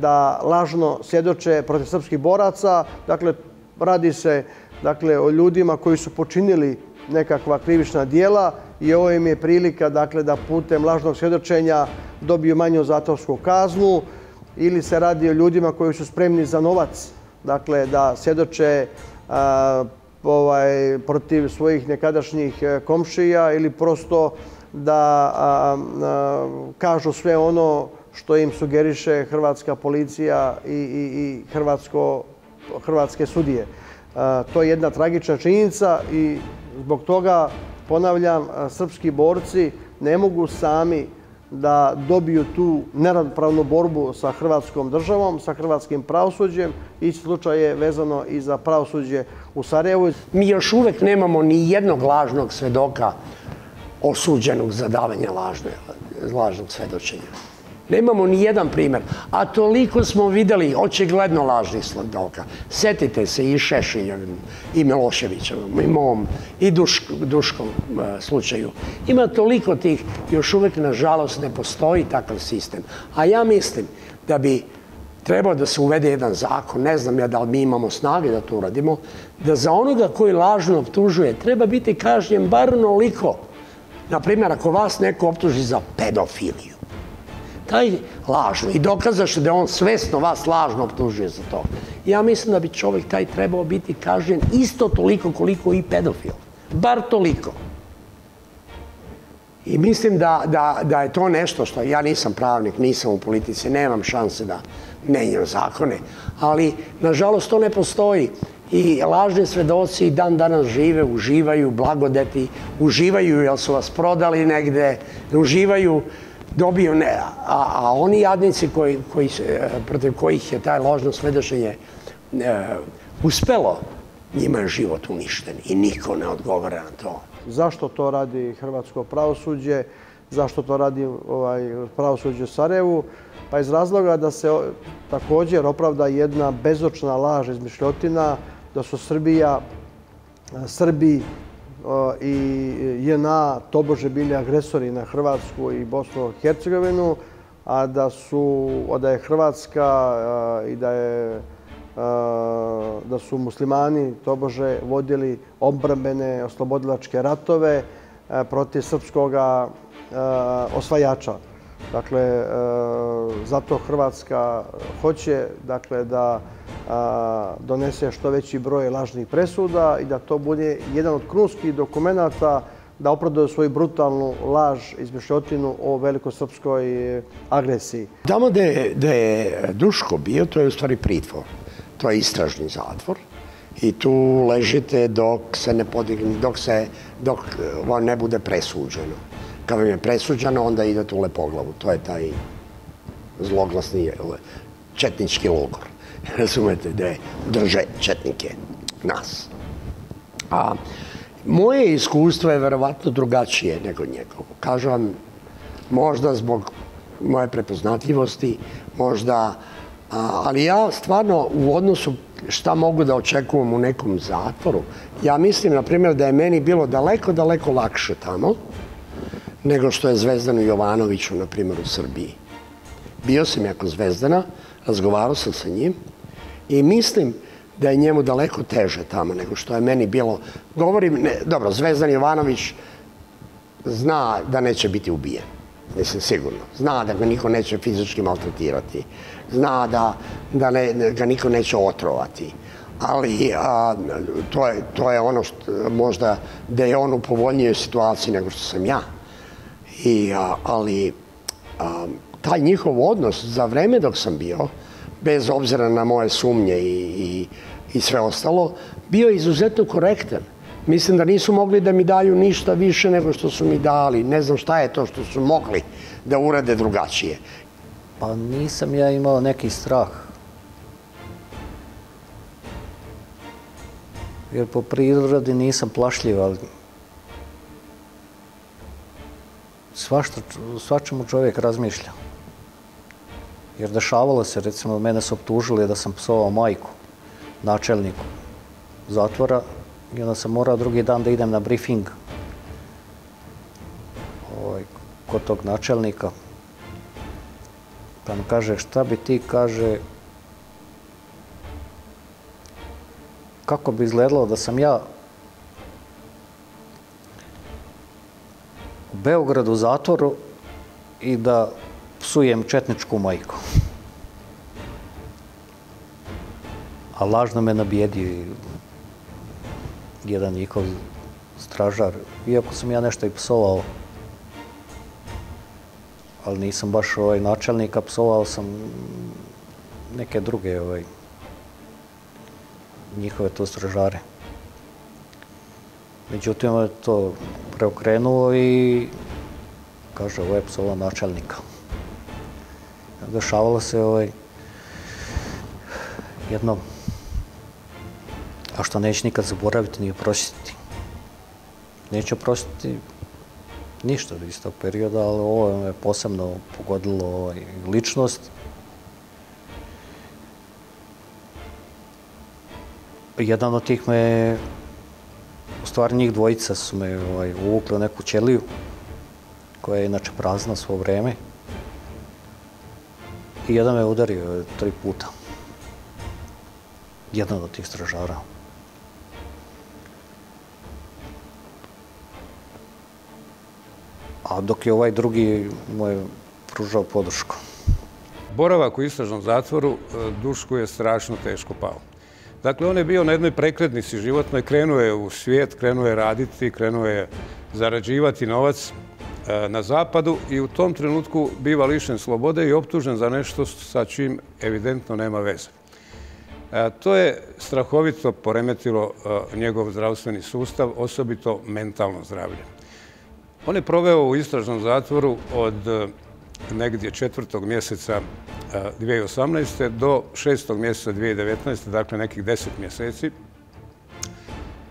da lažno sjedoče protiv srpskih boraca. Dakle, radi se dakle, o ljudima koji su počinili nekakva krivična dijela i ovo im je prilika dakle, da putem lažnog svjedočenja dobiju manju zatvorsku kaznu ili se radi o ljudima koji su spremni za novac dakle, da svjedoče ovaj, protiv svojih nekadašnjih e, komšija ili prosto da kažu sve ono što im sugeriše hrvatska policija i, i, i hrvatsko, hrvatske sudije. To je jedna tragična činjenica i zbog toga ponavljam, srpski borci ne mogu sami da dobiju tu neradpravnu borbu sa hrvatskom državom, sa hrvatskim pravosuđem. Ići slučaj je vezano i za pravosuđe u Sarajevu. Mi još uvek nemamo ni jednog lažnog svedoka osuđenog za davanje lažnog svedočenja. Nemamo ni jedan primjer. A toliko smo videli očigledno lažnih sledoka. Sjetite se i Šešiljevim, i Miloševićevom, i mom, i Duškom e, slučaju. Ima toliko tih, još uvek nažalost ne postoji takav sistem. A ja mislim da bi trebao da se uvede jedan zakon, ne znam ja da li mi imamo snage da to uradimo, da za onoga koji lažno optužuje treba biti kažnjen bar onoliko. Naprimjer, ako vas neko optuži za pedofiliju, taj lažno i dokazaš da on svesno vas lažno optužuje za to. Ja mislim da bi čovjek taj trebao biti kažen isto toliko koliko i pedofil. Bar toliko. I mislim da, da, da je to nešto što ja nisam pravnik, nisam u politici, nemam šanse da menjam zakone, ali nažalost to ne postoji. I lažni svedoci dan danas žive, uživaju blagodeti, uživaju jer su vas prodali negde, uživaju dobio ne, a, a oni jadnici koji, koji, protiv kojih je taj ložno svedošenje e, uspelo, njima je život uništen i niko ne odgovara na to. zašto to radi hrvatsko pravosuđe, zašto to radi ovaj, pravosuđe u Sarajevu. Pa iz razloga da se također opravda jedna bezočna laž izmišljotina da su Srbija, Srbi i JNA tobože bili agresori na Hrvatsku i Bosnu i Hercegovinu, a da su da je Hrvatska i da je da su muslimani tobože vodili obrambene oslobodilačke ratove protiv srpskog osvajača. Dakle, e, zato Hrvatska hoće dakle, da e, donese što veći broj lažnih presuda i da to bude jedan od krunskih dokumenta da opravdaju svoju brutalnu laž izmišljotinu o velikosrpskoj agresiji. Tamo da je Duško bio, to je u stvari pritvor. To je istražni zatvor. I tu ležite dok se ne podigne, dok se, dok ne bude presuđeno. Kad vam je presuđano, onda idete u Lepoglavu. To je taj zloglasni četnički logor. [LAUGHS] Razumete, gde drže četnike, nas. A moje iskustvo je verovatno drugačije nego njegovo. Kažem vam, možda zbog moje prepoznatljivosti, možda, ali ja stvarno u odnosu šta mogu da očekujem u nekom zatvoru, ja mislim, na primjer, da je meni bilo daleko, daleko lakše tamo, nego što je Zvezdanu Jovanoviću, na primjer, u Srbiji. Bio sam jako Zvezdana, razgovarao sam sa njim i mislim da je njemu daleko teže tamo nego što je meni bilo. Govorim, ne, dobro, Zvezdan Jovanović zna da neće biti ubijen. Mislim, sigurno. Zna da ga niko neće fizički maltretirati. Zna da, da ne, ga niko neće otrovati. Ali a, to, je, to je ono što možda da je on u povoljnijoj situaciji nego što sam ja. I, a, ali a, taj njihov odnos za vreme dok sam bio, bez obzira na moje sumnje i, i, i sve ostalo, bio je izuzetno korektan. Mislim da nisu mogli da mi daju ništa više nego što su mi dali. Ne znam šta je to što su mogli da urade drugačije. Pa nisam ja imao neki strah. Jer po prirodi nisam plašljiv, ali svašta, svačemu čovjek razmišlja. Jer dešavalo se, recimo, mene su optužili da sam psovao majku, načelniku zatvora, i onda sam morao drugi dan da idem na briefing ovaj, kod tog načelnika. Pa mi kaže, šta bi ti, kaže, kako bi izgledalo da sam ja Beograd Beogradu u zatvoru i da psujem četničku majku. A lažno me nabijedi jedan njihov stražar. Iako sam ja nešto i psovao, ali nisam baš ovaj načelnika, psovao sam neke druge ovaj, njihove tu stražare. Međutim, ono je to preokrenuo i kaže, ovo je psova načelnika dešavalo se ovaj, jedno, a što neće nikad zaboraviti, nije prositi. Neće prositi ništa od istog perioda, ali ovo je posebno pogodilo ovaj, ličnost. Jedan od tih me, u stvari njih dvojica su me ovaj, uvukli u neku ćeliju, koja je inače prazna svo vreme i jedan me udario tri puta. Jedan od tih stražara. A dok je ovaj drugi mu je pružao podršku. Boravak u istražnom zatvoru eh, Dušku je strašno teško pao. Dakle, on je bio na jednoj prekrednici životnoj, krenuo je u svijet, krenuo je raditi, krenuo je zarađivati novac, e, na zapadu i u tom trenutku biva lišen slobode i optužen za nešto sa čim evidentno nema veze. E, to je strahovito poremetilo e, njegov zdravstveni sustav, osobito mentalno zdravlje. On je proveo u istražnom zatvoru od negdje četvrtog mjeseca 2018. do 6. mjeseca 2019. dakle nekih deset mjeseci.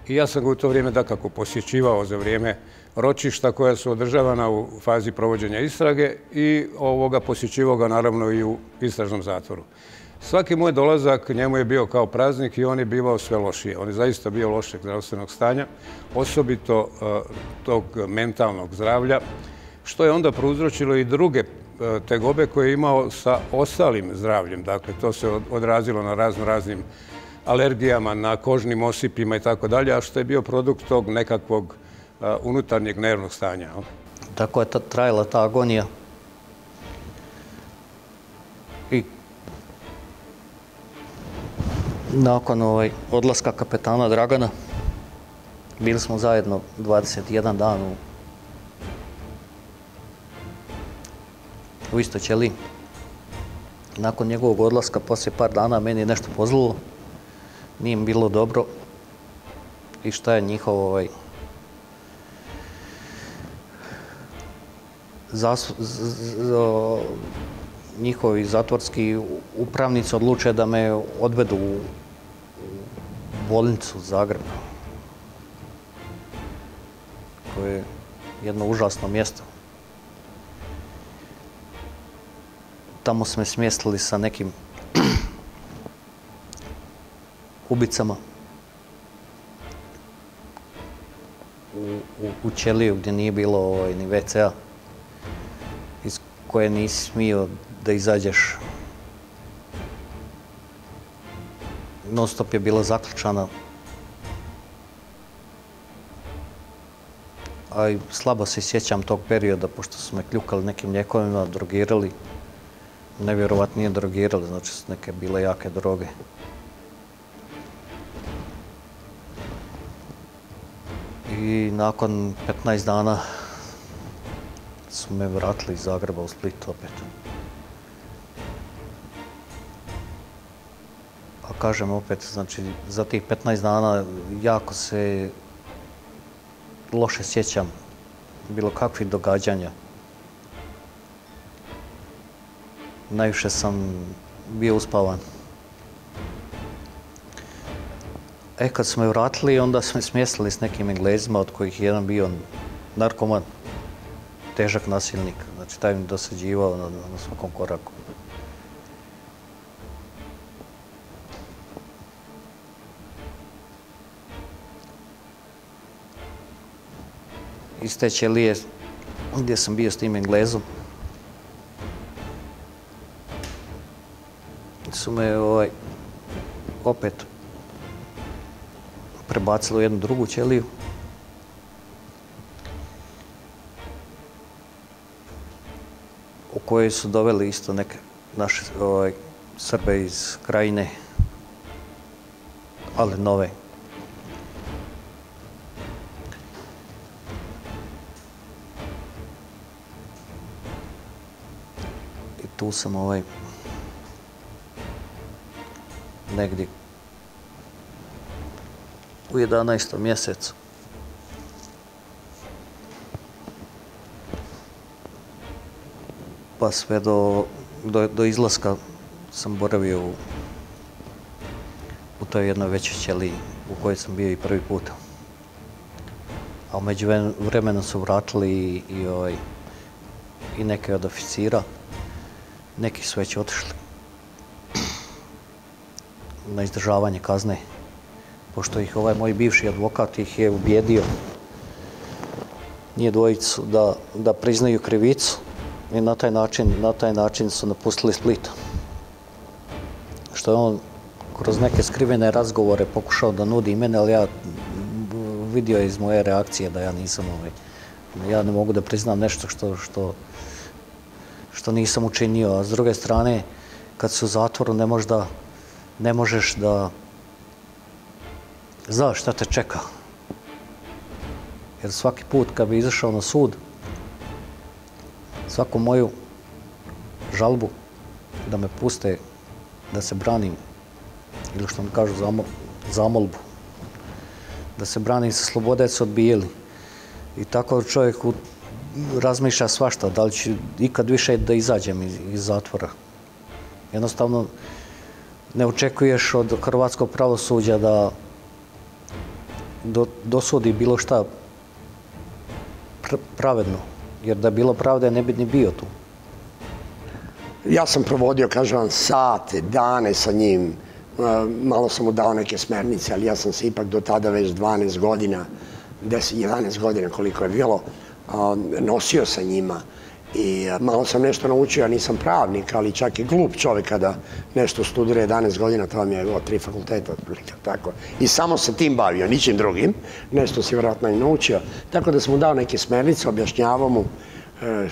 I ja sam ga u to vrijeme dakako posjećivao za vrijeme ročišta koja su održavana u fazi provođenja istrage i ovoga posjećivao ga naravno i u istražnom zatvoru. Svaki moj dolazak njemu je bio kao praznik i on je bivao sve lošije. On je zaista bio lošeg zdravstvenog stanja, osobito e, tog mentalnog zdravlja, što je onda prouzročilo i druge E, tegobe koje je imao sa ostalim zdravljem. Dakle, to se odrazilo na razno raznim alergijama, na kožnim osipima i tako dalje, a što je bio produkt tog nekakvog e, unutarnjeg nervnog stanja. Tako je trajala ta agonija. I nakon ovaj odlaska kapetana Dragana, bili smo zajedno 21 dan u, u istoj ćeli. Nakon njegovog odlaska, poslije par dana, meni je nešto pozlilo. Nije bilo dobro. I šta je njihov ovaj, zas, z, z, njihovi zatvorski upravnici odluče da me odvedu u bolnicu Zagreba, koje je jedno užasno mjesto. Tamo smo smjestili sa nekim [CLEARS THROAT] ubicama u, u, u ćeliju gdje nije bilo ovaj, ni WC-a iz koje nisi smio da izađeš. Non stop je bila zaključana. A i slabo se sjećam tog perioda, pošto su me kljukali nekim ljekovima, drogirali. Nevjerovatnije drogirali, znači su neke bile jake droge. I nakon 15 dana su me vratili iz Zagreba u Split opet. A kažem opet, znači, za tih 15 dana jako se loše sjećam bilo kakvih događanja. Najviše sam bio uspavan. E, kad smo me vratili, onda smo smjestili s nekim englezima, od kojih jedan bio narkoman, težak nasilnik. Znači, taj mi dosađivao na, na svakom koraku. iz te ćelije gdje sam bio s tim englezom. Su me ovaj, opet prebacili u jednu drugu ćeliju. u kojoj su doveli isto neke naše ovaj, Srbe iz krajine, ali nove. tu sam ovaj negdje u 11. mjesecu. Pa sve do, do, do izlaska sam boravio u, u toj jednoj većoj ćeliji u kojoj sam bio i prvi put. A umeđu vremenu su vratili i, i, ovaj, i neke od oficira neki su već otišli na izdržavanje kazne, pošto ih ovaj moj bivši advokat ih je ubjedio nije dvojicu da, da priznaju krivicu i na taj način, na taj način su napustili Split. Što je on kroz neke skrivene razgovore pokušao da nudi mene, ali ja vidio iz moje reakcije da ja nisam ovaj, ja ne mogu da priznam nešto što, što, što nisam učinio. A s druge strane, kad su u zatvoru, ne, možda, ne možeš da znaš šta te čeka. Jer svaki put kad bi izašao na sud, svaku moju žalbu da me puste da se branim ili što mi kažu zamolbu da se branim sa slobode su odbijeli. I tako čovjek razmišlja svašta, da li ću ikad više da izađem iz, iz zatvora. Jednostavno, ne očekuješ od hrvatskog pravosuđa da dosudi bilo šta pravedno. Jer da je bilo pravde, ne bi ni bio tu. Ja sam provodio, kažem vam, sate, dane sa njim. E, malo sam mu dao neke smernice, ali ja sam se ipak do tada već 12 godina, 10-11 godina koliko je bilo, nosio sa njima. I e, malo sam nešto naučio, ja nisam pravnik, ali čak i glup čovjek kada nešto studira 11 godina, to vam je o, tri fakulteta, otprilike, tako. I samo se tim bavio, ničim drugim, nešto si vjerojatno i naučio. Tako da sam mu dao neke smernice, objašnjavao mu e,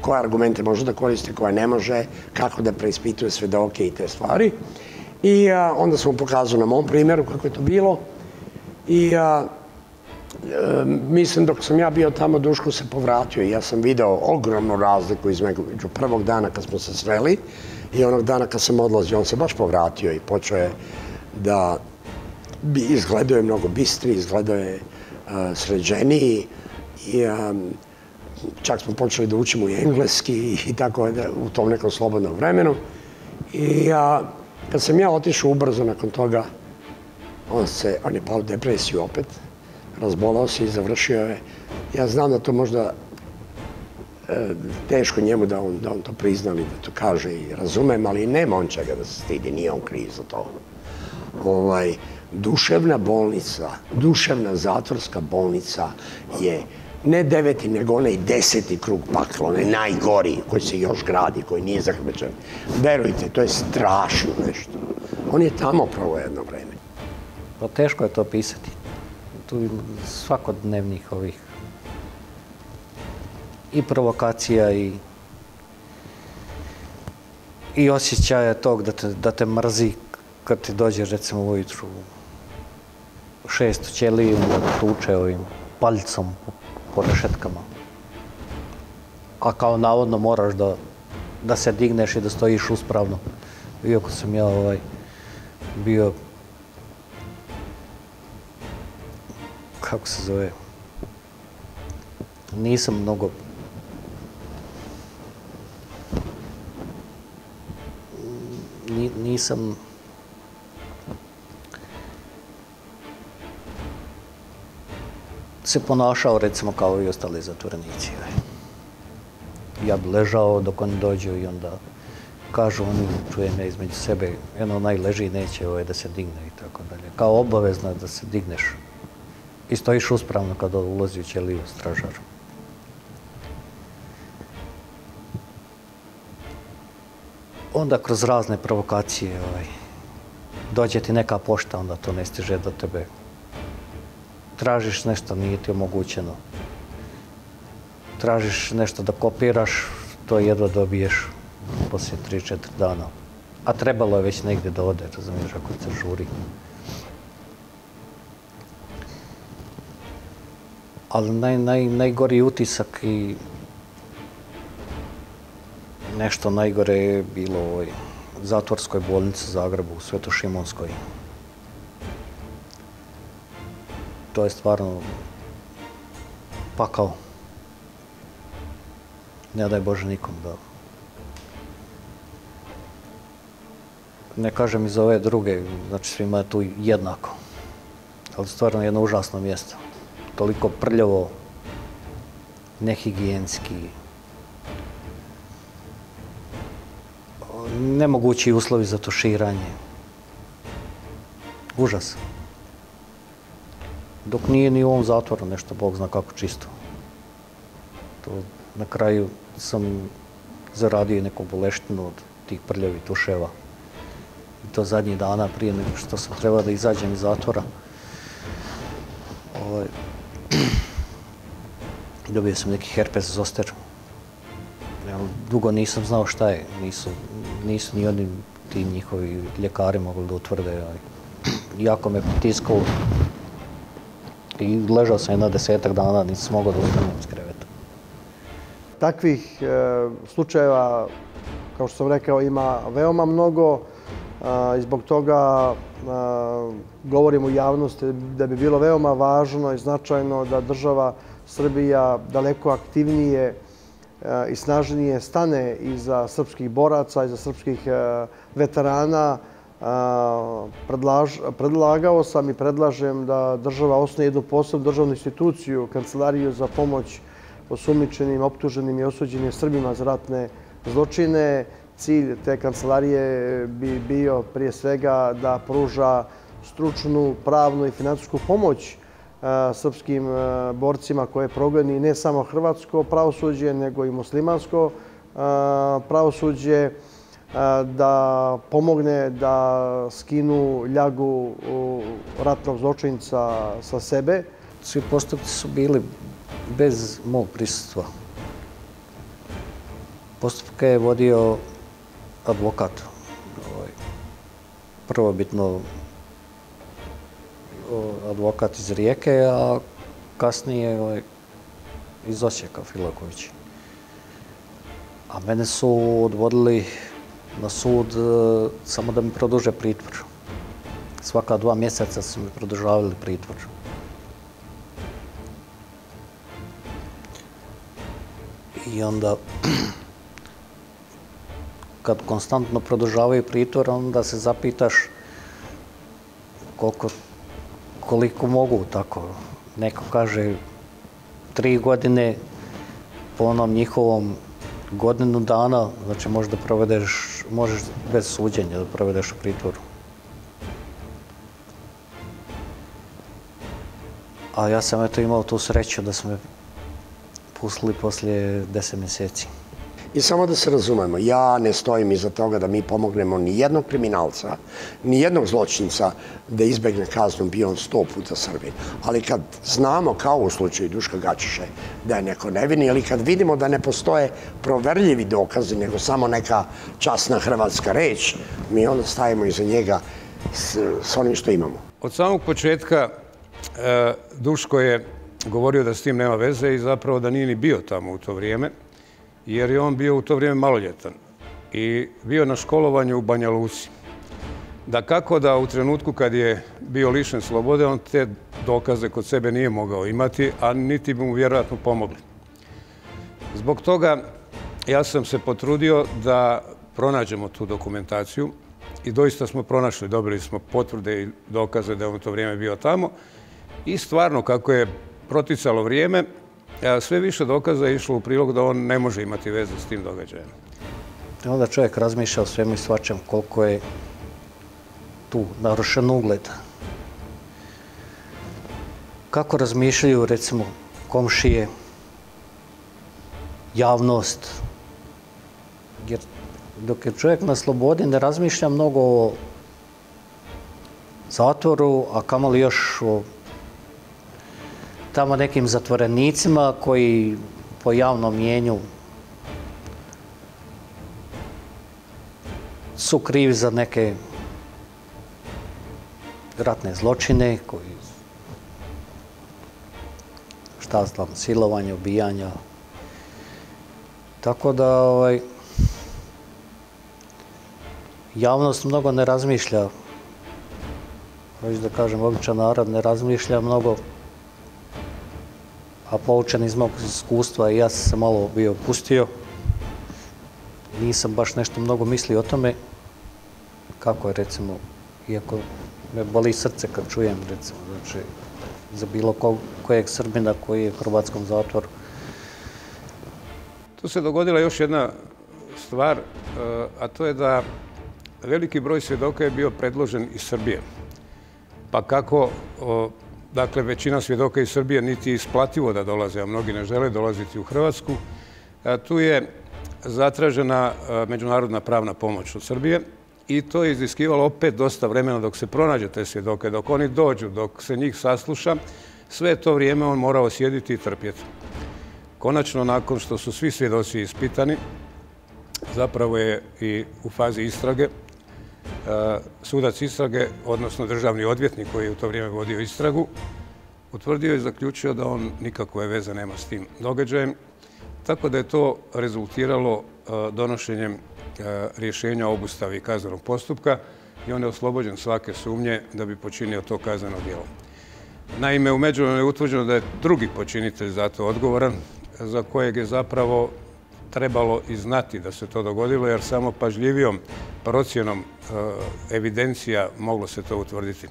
koje argumente može da koriste, koje ne može, kako da preispituje svedoke i te stvari. I onda sam mu pokazao na mom primjeru kako je to bilo. I mislim dok sam ja bio tamo, Duško se povratio i ja sam video ogromnu razliku između prvog dana kad smo se sreli i onog dana kad sam odlazio. On se baš povratio i počeo je da izgledao je mnogo bistri, izgledao je e, sređeniji i e, čak smo počeli da učimo i engleski i tako u tom nekom slobodnom vremenu. I kad sam ja otišao ubrzo nakon toga, on se, on je pao depresiju opet, razbolao se i završio je. Ja znam da to možda e, teško njemu da on, da on to prizna ili da to kaže i razumem, ali nema on čega da se stidi, nije on kriv za to. Ovaj, duševna bolnica, duševna zatvorska bolnica je ne deveti, nego onaj deseti krug pakla, onaj najgori koji se još gradi, koji nije zahrbećen. Verujte, to je strašno nešto. On je tamo pravo jedno vreme. Pa teško je to pisati tu svakodnevnih ovih i provokacija i i osjećaja tog da te, da te mrzi kad ti dođe recimo ujutru šest ćeliju da tuče ovim paljicom po, po rešetkama. A kao navodno moraš da, da se digneš i da stojiš uspravno. Iako sam ja ovaj, bio kako se zove, nisam mnogo nisam se ponašao recimo kao i ostali zatvorenici. Ja bi ležao dok oni dođu i onda kažu oni, čujem ja između sebe, jedno onaj leži neće ovaj da se digne i tako dalje. Kao obavezno da se digneš i stojiš uspravno kada ulazi u ćeliju stražar. Onda kroz razne provokacije ovaj, dođe ti neka pošta, onda to ne stiže do tebe. Tražiš nešto, nije ti omogućeno. Tražiš nešto da kopiraš, to jedva dobiješ poslije 3-4 dana. A trebalo je već negdje da ode, razumiješ, ako se žuri. Ali naj, naj, najgori utisak i nešto najgore je bilo u ovoj zatvorskoj bolnici u Zagrebu, u Svetošimonskoj. To je stvarno pakao. Ne daj Bože nikom da... Ne kažem i za ove druge, znači svima je tu jednako. Ali stvarno jedno užasno mjesto toliko prljavo, nehigijenski, nemogući uslovi za tuširanje. Užas. Dok nije ni u ovom zatvoru nešto, Bog zna kako čisto. To na kraju sam zaradio neku boleštinu od tih prljavih tuševa. I to zadnji dana prije nego što sam trebao da izađem iz zatvora. Ovaj, i dobio sam neki herpes zoster. Dugo nisam znao šta je. Nisu, nisu ni oni ti njihovi ljekari mogli da utvrde. Jako me pritiskao i ležao sam jedna desetak dana, nisam mogao da ustanem iz kreveta. Takvih e, slučajeva, kao što sam rekao, ima veoma mnogo e, i zbog toga e, govorim u javnosti da bi bilo veoma važno i značajno da država Srbija daleko aktivnije e, i snažnije stane iza srpskih boraca, iza srpskih e, veterana e, predlagao sam i predlažem da država osnoje jednu posebnu državnu instituciju, kancelariju za pomoć osumničenim, optuženim i osuđenim Srbima za ratne zločine. Cilj te kancelarije bi bio prije svega da pruža stručnu, pravnu i financijsku pomoć srpskim borcima koje progledni ne samo hrvatsko pravosuđe, nego i muslimansko pravosuđe da pomogne da skinu ljagu ratnog zločinca sa sebe. Svi postupci su bili bez mog prisustva. Postupke je vodio advokat. Ovaj, prvobitno advokat iz Rijeke, a kasnije ovaj, iz Osijeka, Filaković. A mene su odvodili na sud e, samo da mi produže pritvor. Svaka dva mjeseca su mi produžavali pritvor. I onda, [CLEARS THROAT] kad konstantno produžavaju pritvor, onda se zapitaš koliko, koliko mogu tako. Neko kaže tri godine po onom njihovom godinu dana, znači možda provedeš, možeš bez suđenja da provedeš u pritvoru. A ja sam eto imao tu sreću da smo me pustili poslije deset mjeseci. I samo da se razumemo, ja ne stojim iza toga da mi pomognemo ni jednog kriminalca, ni jednog zločinca da izbegne kaznu bio on sto puta Srbin. Ali kad znamo, kao u slučaju Duška Gačiše, da je neko nevini, ili kad vidimo da ne postoje proverljivi dokazi, nego samo neka časna hrvatska reč, mi onda stajemo iza njega s, s onim što imamo. Od samog početka e, Duško je govorio da s tim nema veze i zapravo da nije ni bio tamo u to vrijeme jer je on bio u to vrijeme maloljetan i bio na školovanju u Banja Lusi. Da kako da u trenutku kad je bio lišen slobode, on te dokaze kod sebe nije mogao imati, a niti bi mu vjerojatno pomogli. Zbog toga ja sam se potrudio da pronađemo tu dokumentaciju i doista smo pronašli, dobili smo potvrde i dokaze da je on to vrijeme bio tamo i stvarno kako je proticalo vrijeme, sve više dokaza je išlo u prilog da on ne može imati veze s tim događajem. Onda čovjek razmišlja o svemu i svačem koliko je tu narušen ugled. Kako razmišljaju, recimo, komšije, javnost, jer dok je čovjek na slobodi ne razmišlja mnogo o zatvoru, a kamali još o tamo nekim zatvorenicima koji po javnom mjenju su krivi za neke ratne zločine koji šta znam, silovanje, ubijanja. Tako da ovaj, javnost mnogo ne razmišlja, hoću da kažem, običan narod ne razmišlja mnogo a poučen iz mog iskustva i ja sam se malo bio pustio. Nisam baš nešto mnogo mislio o tome kako je recimo, iako me boli srce kad čujem recimo, znači za bilo ko, kojeg Srbina koji je u hrvatskom zatvoru. Tu se dogodila još jedna stvar, e, a to je da veliki broj svjedoka je bio predložen iz Srbije. Pa kako dakle, većina svjedoka iz Srbije niti isplativo da dolaze, a mnogi ne žele dolaziti u Hrvatsku. E, tu je zatražena e, međunarodna pravna pomoć od Srbije i to je iziskivalo opet dosta vremena dok se pronađe te svjedoke, dok oni dođu, dok se njih sasluša, sve to vrijeme on morao sjediti i trpjeti. Konačno, nakon što su svi svjedoci ispitani, zapravo je i u fazi istrage, E, sudac istrage, odnosno državni odvjetnik koji je u to vrijeme vodio istragu, utvrdio i zaključio da on nikakve veze nema s tim događajem, tako da je to rezultiralo e, donošenjem e, rješenja o obustavi kaznenog postupka i on je oslobođen svake sumnje da bi počinio to kazneno djelo. Naime, u je utvrđeno da je drugi počinitelj za to odgovoran, za kojeg je zapravo trebalo i znati da se to dogodilo, jer samo pažljivijom procjenom eh, evidencija moglo se to utvrditi.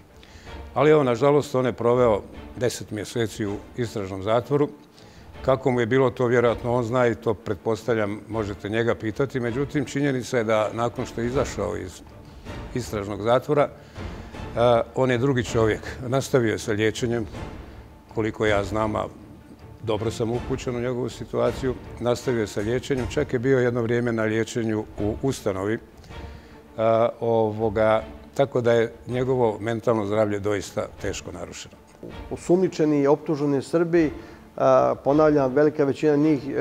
Ali evo, nažalost, on je proveo deset mjeseci u istražnom zatvoru. Kako mu je bilo to, vjerojatno on zna i to, pretpostavljam, možete njega pitati. Međutim, činjenica je da nakon što je izašao iz istražnog zatvora, eh, on je drugi čovjek. Nastavio je sa liječenjem, koliko ja znam, a dobro sam upućen u njegovu situaciju. Nastavio je sa liječenjem, čak je bio jedno vrijeme na liječenju u ustanovi. Tako da je njegovo mentalno zdravlje doista teško narušeno. Usumičeni i optuženi Srbi, ponavljam, velika većina njih e,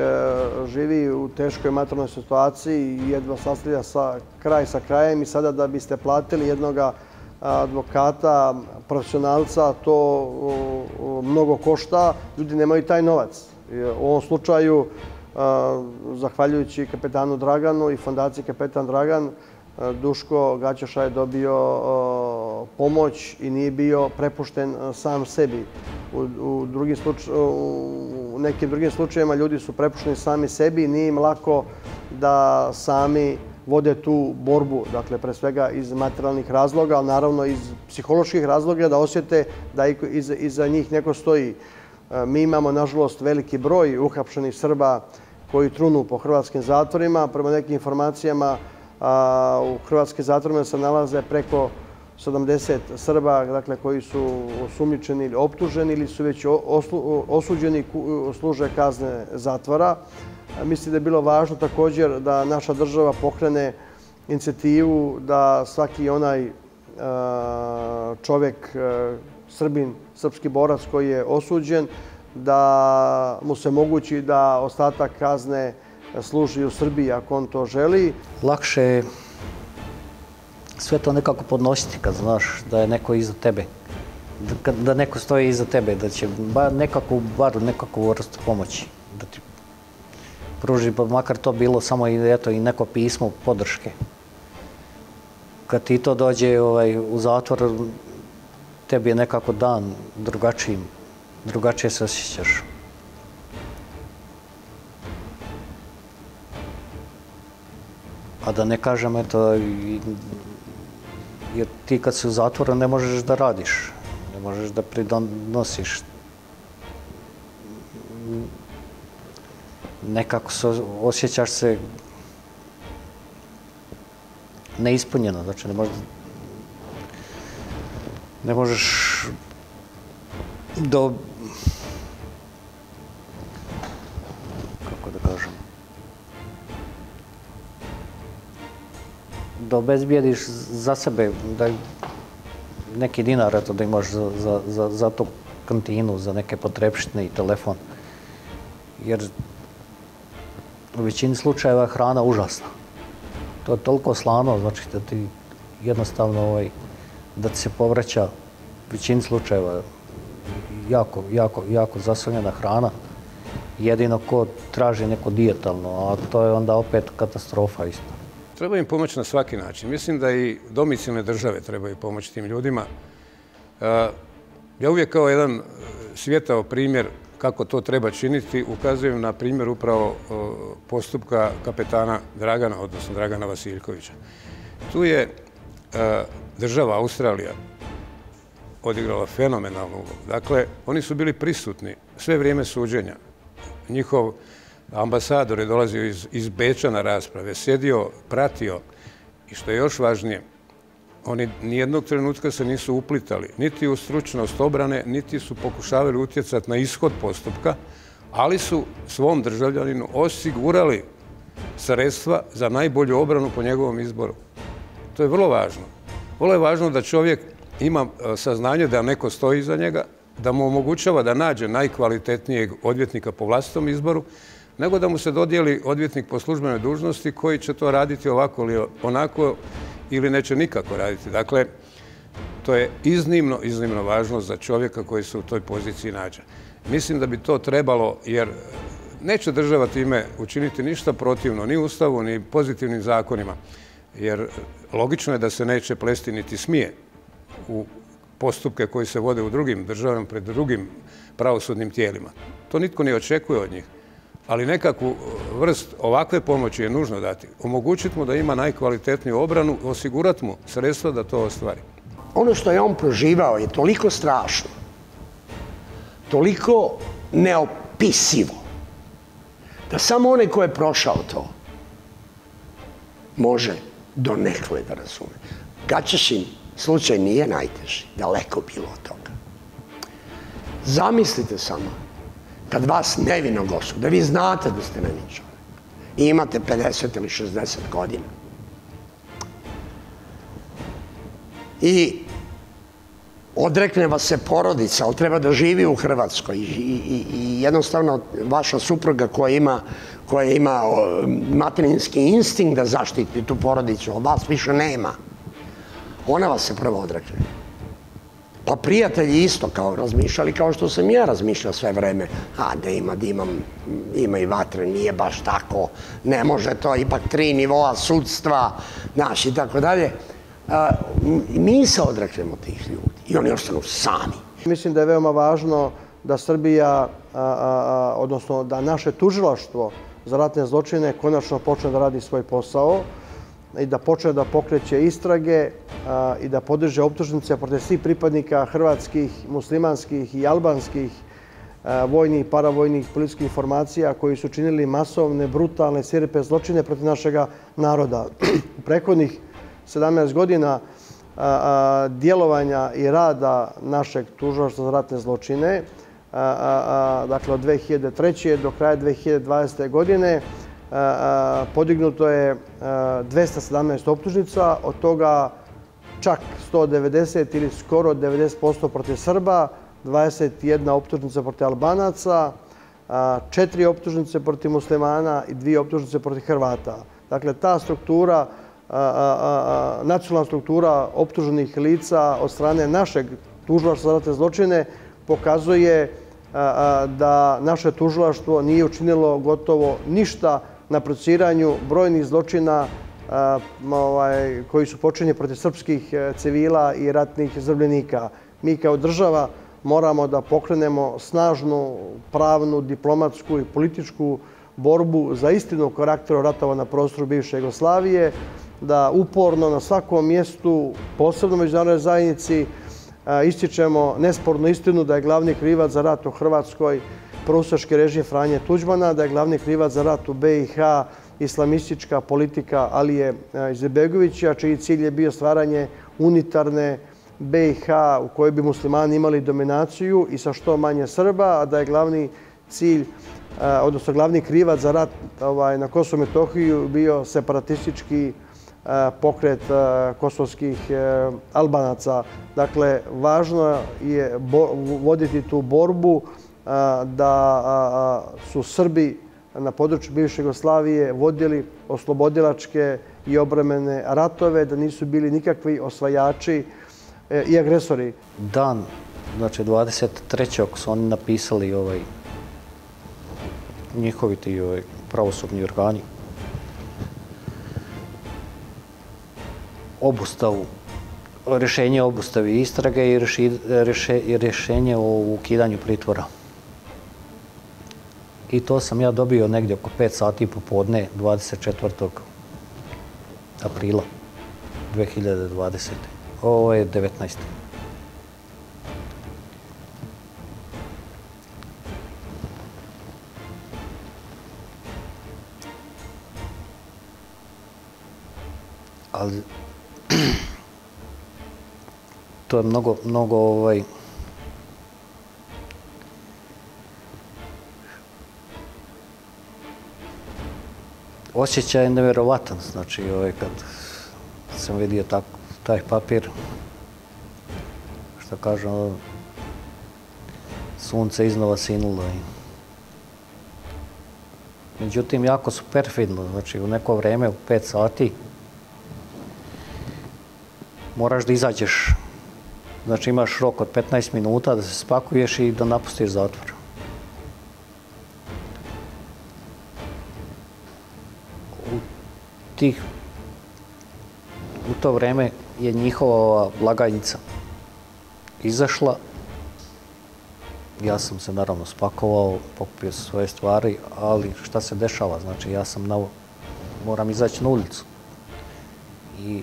živi u teškoj maternoj situaciji i jedva sastavlja kraj sa krajem i sada da biste platili jednoga advokata, profesionalca, to mnogo košta, ljudi nemaju taj novac. U ovom slučaju, zahvaljujući kapetanu Draganu i fondaciji Kapetan Dragan, Duško Gaćoša je dobio pomoć i nije bio prepušten sam sebi. U nekim drugim slučajima ljudi su prepušteni sami sebi i nije im lako da sami vode tu borbu, dakle, pre svega iz materijalnih razloga, ali naravno iz psiholoških razloga da osjete da iza njih neko stoji. E, mi imamo, nažalost, veliki broj uhapšenih Srba koji trunu po hrvatskim zatvorima. Prema nekim informacijama u hrvatskim zatvorima se nalaze preko 70 Srba dakle, koji su osumnjičeni ili optuženi ili su već osuđeni služe kazne zatvora. Mislim da je bilo važno također da naša država pokrene inicijativu da svaki onaj e, čovjek, e, srbin, srpski borac koji je osuđen, da mu se mogući da ostatak kazne služi u Srbiji ako on to želi. Lakše je sve to nekako podnositi kad znaš da je neko iza tebe. Da da neko stoji iza tebe, da će nekako, bar nekako vrstu pomoći. Da ti pruži, pa makar to bilo samo i, eto, i neko pismo podrške. Kad ti to dođe ovaj, u zatvor, tebi je nekako dan drugačijim, drugačije se osjećaš. A da ne kažem, eto, jer ti kad si u zatvoru ne možeš da radiš, ne možeš da pridonosiš. Nekako se osjećaš se neispunjeno, znači ne možeš ne možeš do da obezbijediš za sebe da neki dinar eto, da imaš za, za, za, za tu kantinu, za neke potrebštine i telefon. Jer u većini slučajeva je hrana užasna. To je toliko slano, znači da ti jednostavno ovaj, da ti se povraća u većini slučajeva jako, jako, jako zasoljena hrana. Jedino ko traži neko dijetalno, a to je onda opet katastrofa isto. Treba im pomoći na svaki način. Mislim da i domicilne države trebaju pomoći tim ljudima. E, ja uvijek kao jedan e, svjetao primjer kako to treba činiti, ukazujem na primjer upravo e, postupka kapetana Dragana, odnosno Dragana Vasiljkovića. Tu je država Australija odigrala fenomenalnu ulogu. Dakle, oni su bili prisutni sve vrijeme suđenja. Njihov ambasador je dolazio iz Beča na rasprave, sjedio, pratio i što je još važnije, oni nijednog trenutka se nisu uplitali, niti u stručnost obrane, niti su pokušavali utjecati na ishod postupka, ali su svom državljaninu osigurali sredstva za najbolju obranu po njegovom izboru. To je vrlo važno. Vrlo je važno da čovjek ima e, saznanje da neko stoji iza njega, da mu omogućava da nađe najkvalitetnijeg odvjetnika po vlastitom izboru, nego da mu se dodijeli odvjetnik po službenoj dužnosti koji će to raditi ovako ili onako ili neće nikako raditi. Dakle, to je iznimno, iznimno važno za čovjeka koji se u toj poziciji nađe. Mislim da bi to trebalo, jer neće država time učiniti ništa protivno, ni ustavu, ni pozitivnim zakonima, jer logično je da se neće plesti niti smije u postupke koji se vode u drugim državama pred drugim pravosudnim tijelima. To nitko ne očekuje od njih ali nekakvu vrst ovakve pomoći je nužno dati. Omogućiti mu da ima najkvalitetniju obranu, osigurati mu sredstva da to ostvari. Ono što je on proživao je toliko strašno, toliko neopisivo, da samo onaj ko je prošao to može do nekle da razume. Gačešin slučaj nije najteži, daleko bilo od toga. Zamislite samo, kad vas nevinog da vi znate da ste nevin čovjek i imate 50 ili 60 godina. I odrekne vas se porodica, ali treba da živi u Hrvatskoj i, i, i jednostavno vaša supruga koja ima, koja ima materinski instinkt da zaštiti tu porodicu, a vas više nema. Ona vas se prvo odrekne. Pa prijatelji isto kao razmišljali kao što sam ja razmišljao sve vreme. A da ima, da imam, ima i vatre, nije baš tako, ne može to, ipak tri nivoa sudstva, znaš i tako dalje. Mi se odreknemo tih ljudi i oni ostanu sami. Mislim da je veoma važno da Srbija, odnosno da naše tužilaštvo za ratne zločine konačno počne da radi svoj posao i da počne da pokreće istrage i da podrže optužnice protiv svih pripadnika hrvatskih, muslimanskih i albanskih vojnih i paravojnih policijskih informacija koji su činili masovne, brutalne, siripe zločine protiv našega naroda. U prekodnih 17 godina djelovanja i rada našeg tužilaštva za ratne zločine, dakle od 2003. do kraja 2020. godine, podignuto je 217 optužnica, od toga čak 190 ili skoro 90% protiv Srba, 21 optužnica protiv Albanaca, četiri optužnice protiv muslimana i dvije optužnice protiv Hrvata. Dakle, ta struktura, nacionalna struktura optuženih lica od strane našeg tužilaštva za ratne zločine pokazuje da naše tužilaštvo nije učinilo gotovo ništa na prociranju brojnih zločina ovaj, koji su počinje protiv srpskih e, civila i ratnih zrbljenika. Mi kao država moramo da pokrenemo snažnu pravnu, diplomatsku i političku borbu za istinu karakteru ratova na prostoru bivše Jugoslavije, da uporno na svakom mjestu, posebno međunarodnoj zajednici, ističemo nespornu istinu da je glavni krivac za rat u Hrvatskoj proustaški režim Franje Tuđmana, da je glavni krivac za rat u BiH islamistička politika Alije e, Izebegovića, čiji cilj je bio stvaranje unitarne BiH u kojoj bi muslimani imali dominaciju i sa što manje Srba, a da je glavni cilj, e, odnosno glavni krivac za rat ovaj, na Kosovo Metohiju bio separatistički e, pokret kosovskih albanaca. Dakle, važno je voditi tu borbu da su Srbi na području bivše Jugoslavije vodili oslobodilačke i obremene ratove, da nisu bili nikakvi osvajači e, i agresori. Dan, znači 23. su oni napisali ovaj njihovi ti ovaj, pravosudni organi obustavu rješenje o obustavi istrage i rješenje o ukidanju pritvora. I to sam ja dobio negdje oko 5 sati popodne 24. aprila 2020. Ovo je 19. Ali [CLEARS THROAT] to je mnogo, mnogo ovaj, osjećaj je nevjerovatan. Znači, ovaj, kad sam vidio tak, taj papir, što kažem, ono, sunce iznova sinulo. I... Međutim, jako su perfidno. Znači, u neko vreme, u pet sati, moraš da izađeš. Znači, imaš rok od 15 minuta da se spakuješ i da napustiš zatvor. Tih u to vreme je njihova blagajnica izašla Ja sam se naravno spakovao, pokupio svoje stvari, ali šta se dešava? Znači, ja sam na, moram izaći na ulicu. I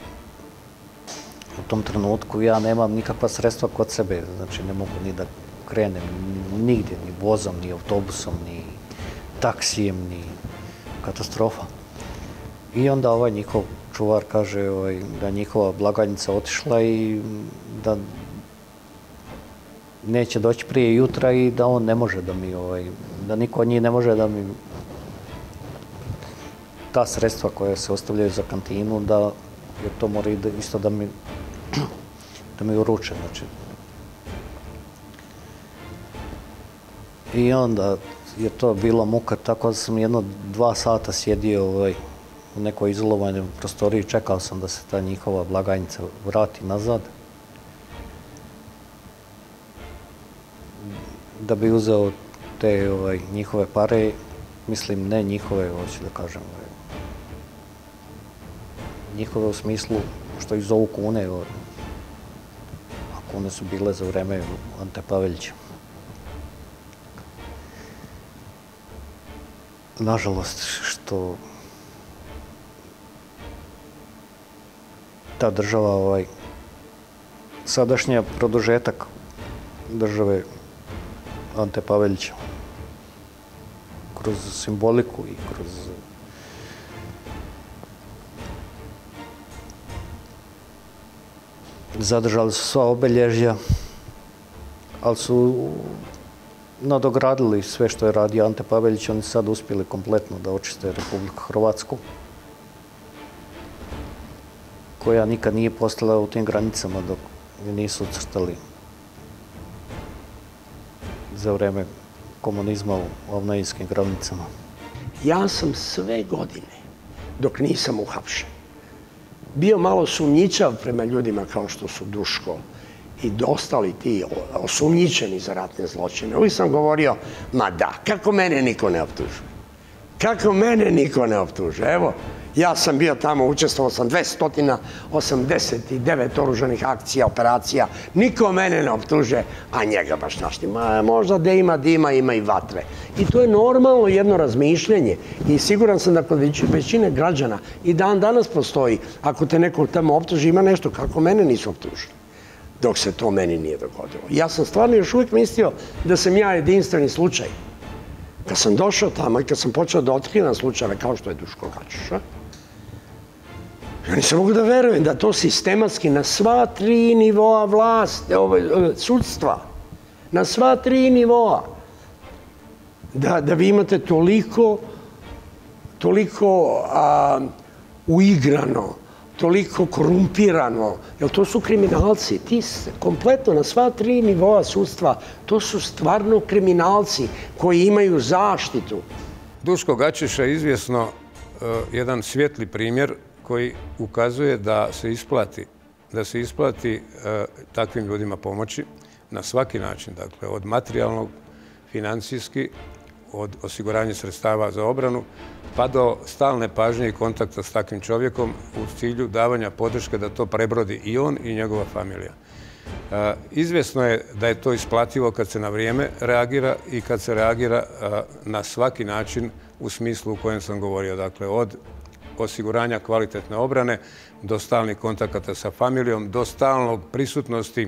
u tom trenutku ja nemam nikakva sredstva kod sebe, znači ne mogu ni da krenem nigdje, ni vozom, ni autobusom, ni taksijem, ni katastrofa. I onda ovaj njihov čuvar kaže ovaj, da njihova blagajnica otišla i da neće doći prije jutra i da on ne može da mi, ovaj, da niko od njih ne može da mi ta sredstva koja se ostavljaju za kantinu, da je to mora isto da mi, [CLEARS THROAT] da mi uruče. Znači. I onda je to bila muka, tako da sam jedno dva sata sjedio ovaj, u nekoj izolovanoj prostoriji, čekao sam da se ta njihova blagajnica vrati nazad. Da bi uzeo te ovaj, njihove pare, mislim ne njihove, hoću da kažem, ovaj, njihove u smislu što ih zovu kune, ovaj, a kune su bile za vreme Ante Pavelića. Nažalost, što ta država, ovaj, sadašnja produžetak države Ante Pavelića, kroz simboliku i kroz zadržali su sva obelježja, ali su nadogradili sve što je radio Ante Pavelić. Oni sad uspjeli kompletno da očiste Republiku Hrvatsku, koja nikad nije postala u tim granicama dok nisu crtali za vreme komunizma u ovnajijskim granicama. Ja sam sve godine, dok nisam uhapšen, bio malo sumnjičav prema ljudima kao što su Duško i dostali ti osumnjičeni za ratne zločine. Uvijek sam govorio, ma da, kako mene niko ne optužuje? Kako mene niko ne optužuje? Evo, Ja sam bio tamo, učestvovao sam 289 oruženih akcija, operacija. Niko mene ne optuže, a njega baš našti. Ma, možda da ima dima, ima i vatre. I to je normalno jedno razmišljenje. I siguran sam da kod većine građana i dan danas postoji, ako te neko tamo optuži, ima nešto kako mene nisu optužili dok se to meni nije dogodilo. Ja sam stvarno još uvijek mislio da sam ja jedinstveni slučaj. Kad sam došao tamo i kad sam počeo da otkrivam slučajeve kao što je Duško Gačuša, Ja nisam mogu da verujem da to sistematski na sva tri nivoa vlasti, ovo, sudstva, na sva tri nivoa, da, da vi imate toliko, toliko a, uigrano, toliko korumpirano, jer to su kriminalci, ti kompletno na sva tri nivoa sudstva, to su stvarno kriminalci koji imaju zaštitu. Duško Gačiša je izvjesno uh, jedan svjetli primjer koji ukazuje da se isplati da se isplati e, takvim ljudima pomoći na svaki način, dakle, od materijalnog, financijski, od osiguranja sredstava za obranu, pa do stalne pažnje i kontakta s takvim čovjekom u cilju davanja podrške da to prebrodi i on i njegova familija. E, izvjesno je da je to isplativo kad se na vrijeme reagira i kad se reagira e, na svaki način u smislu u kojem sam govorio, dakle, od osiguranja kvalitetne obrane, do stalnih kontakata sa familijom, do stalnog prisutnosti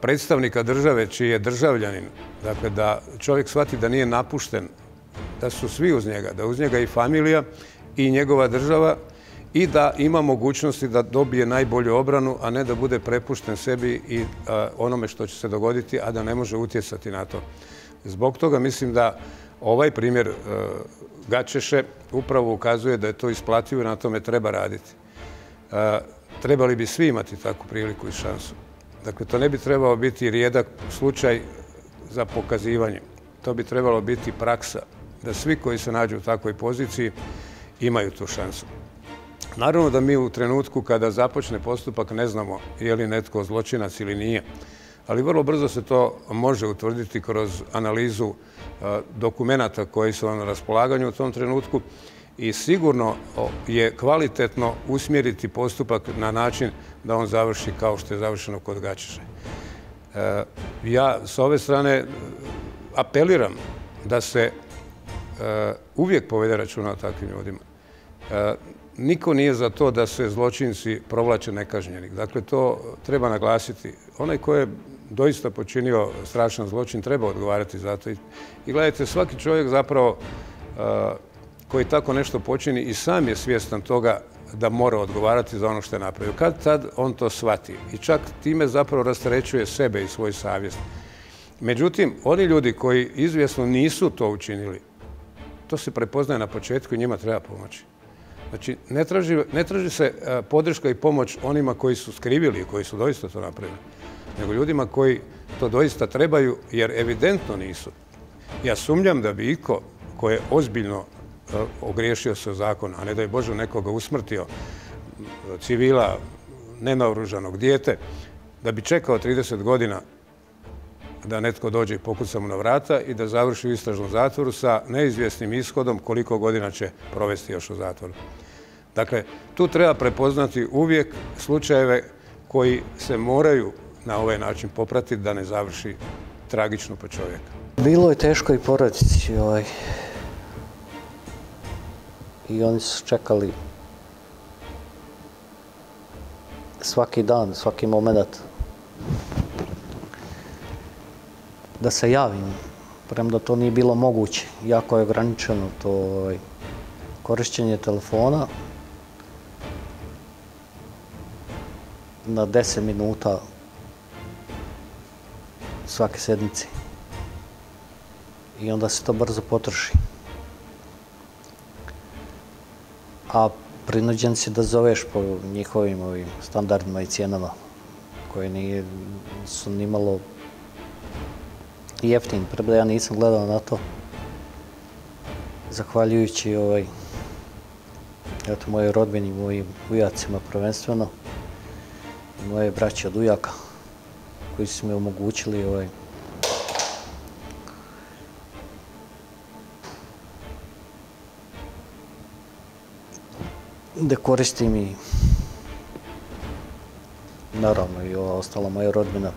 predstavnika države čiji je državljanin. Dakle, da čovjek shvati da nije napušten, da su svi uz njega, da uz njega i familija i njegova država i da ima mogućnosti da dobije najbolju obranu, a ne da bude prepušten sebi i onome što će se dogoditi, a da ne može utjecati na to. Zbog toga mislim da ovaj primjer Gačeše upravo ukazuje da je to isplativo i na tome treba raditi. E, trebali bi svi imati takvu priliku i šansu. Dakle, to ne bi trebalo biti rijedak slučaj za pokazivanje. To bi trebalo biti praksa da svi koji se nađu u takvoj poziciji imaju tu šansu. Naravno da mi u trenutku kada započne postupak ne znamo je li netko zločinac ili nije, ali vrlo brzo se to može utvrditi kroz analizu dokumenta koji su vam na raspolaganju u tom trenutku i sigurno je kvalitetno usmjeriti postupak na način da on završi kao što je završeno kod Gačiša. E, ja s ove strane e, apeliram da se e, uvijek povede računa o takvim ljudima. Niko nije za to da se zločinci provlače nekažnjeni. Dakle, to treba naglasiti. Onaj ko je doista počinio strašan zločin, treba odgovarati za to. I gledajte, svaki čovjek zapravo uh, koji tako nešto počini i sam je svjestan toga da mora odgovarati za ono što je napravio. Kad tad on to shvati i čak time zapravo rastarećuje sebe i svoj savjest. Međutim, oni ljudi koji izvjesno nisu to učinili, to se prepoznaje na početku i njima treba pomoći. Znači, ne traži, ne traži se uh, podrška i pomoć onima koji su skrivili i koji su doista to napravili, nego ljudima koji to doista trebaju, jer evidentno nisu. Ja sumnjam da bi iko ko je ozbiljno eh, ogriješio se o zakon, a ne da je Bože nekoga usmrtio, eh, civila, nenaoružanog dijete, da bi čekao 30 godina da netko dođe i pokuca mu na vrata i da završi u istražnom zatvoru sa neizvjesnim ishodom koliko godina će provesti još u zatvoru. Dakle, tu treba prepoznati uvijek slučajeve koji se moraju na ovaj način popratiti da ne završi tragično po čovjeka. Bilo je teško i porodici. Ovaj. I oni su čekali svaki dan, svaki moment da se javim. Premda to nije bilo moguće. Jako je ograničeno to ovaj, korišćenje telefona. Na 10 minuta svake sedmice. I onda se to brzo potroši. A prinuđen si da zoveš po njihovim ovim standardima i cijenama koje nije, su nimalo jeftin. Prvo ja nisam gledao na to. Zahvaljujući ovaj, eto, moje rodbini, mojim ujacima prvenstveno, i moje braće od ujaka, koji su mi omogućili ovaj, da koristim i naravno i ova ostala moja rodbina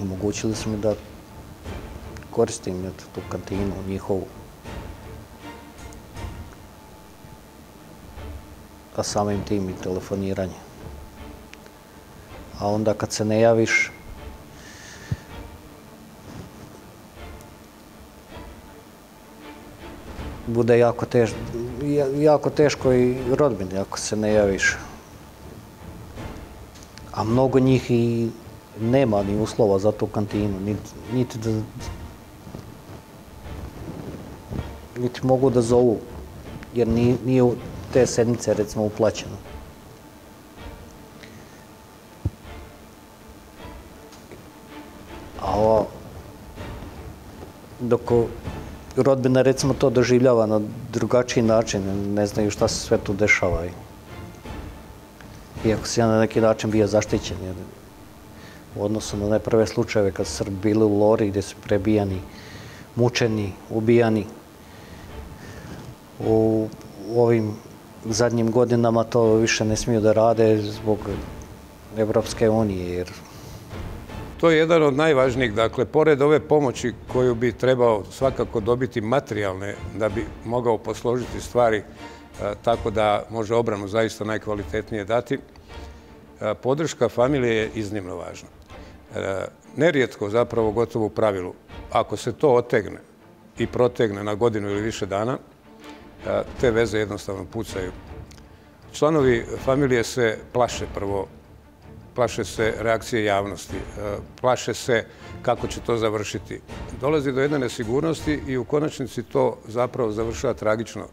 omogućili su mi da koristim tu kantinu njihovu. A samim tim i telefoniranje. A onda kad se ne javiš, bude jako teško, jako teško i rodbini ako se ne javiš. A mnogo njih i nema ni uslova za tu kantinu, niti, niti da niti mogu da zovu, jer nije, nije te sedmice, recimo, uplaćeno. A ovo, dok rodbina, recimo, to doživljava na drugačiji način, ne znaju šta se sve tu dešava. Iako se ja na neki način bio zaštićen, jer u odnosu na one prve slučajeve kad su bili u Lori gdje su prebijani, mučeni, ubijani. U, ovim zadnjim godinama to više ne smiju da rade zbog Evropske unije. Jer... To je jedan od najvažnijih. Dakle, pored ove pomoći koju bi trebao svakako dobiti materijalne da bi mogao posložiti stvari e, tako da može obranu zaista najkvalitetnije dati, e, podrška familije je iznimno važna. E, nerijetko, zapravo gotovo u pravilu, ako se to otegne i protegne na godinu ili više dana, te veze jednostavno pucaju. Članovi familije se plaše prvo, plaše se reakcije javnosti, e, plaše se kako će to završiti. Dolazi do jedne nesigurnosti i u konačnici to zapravo završava tragično.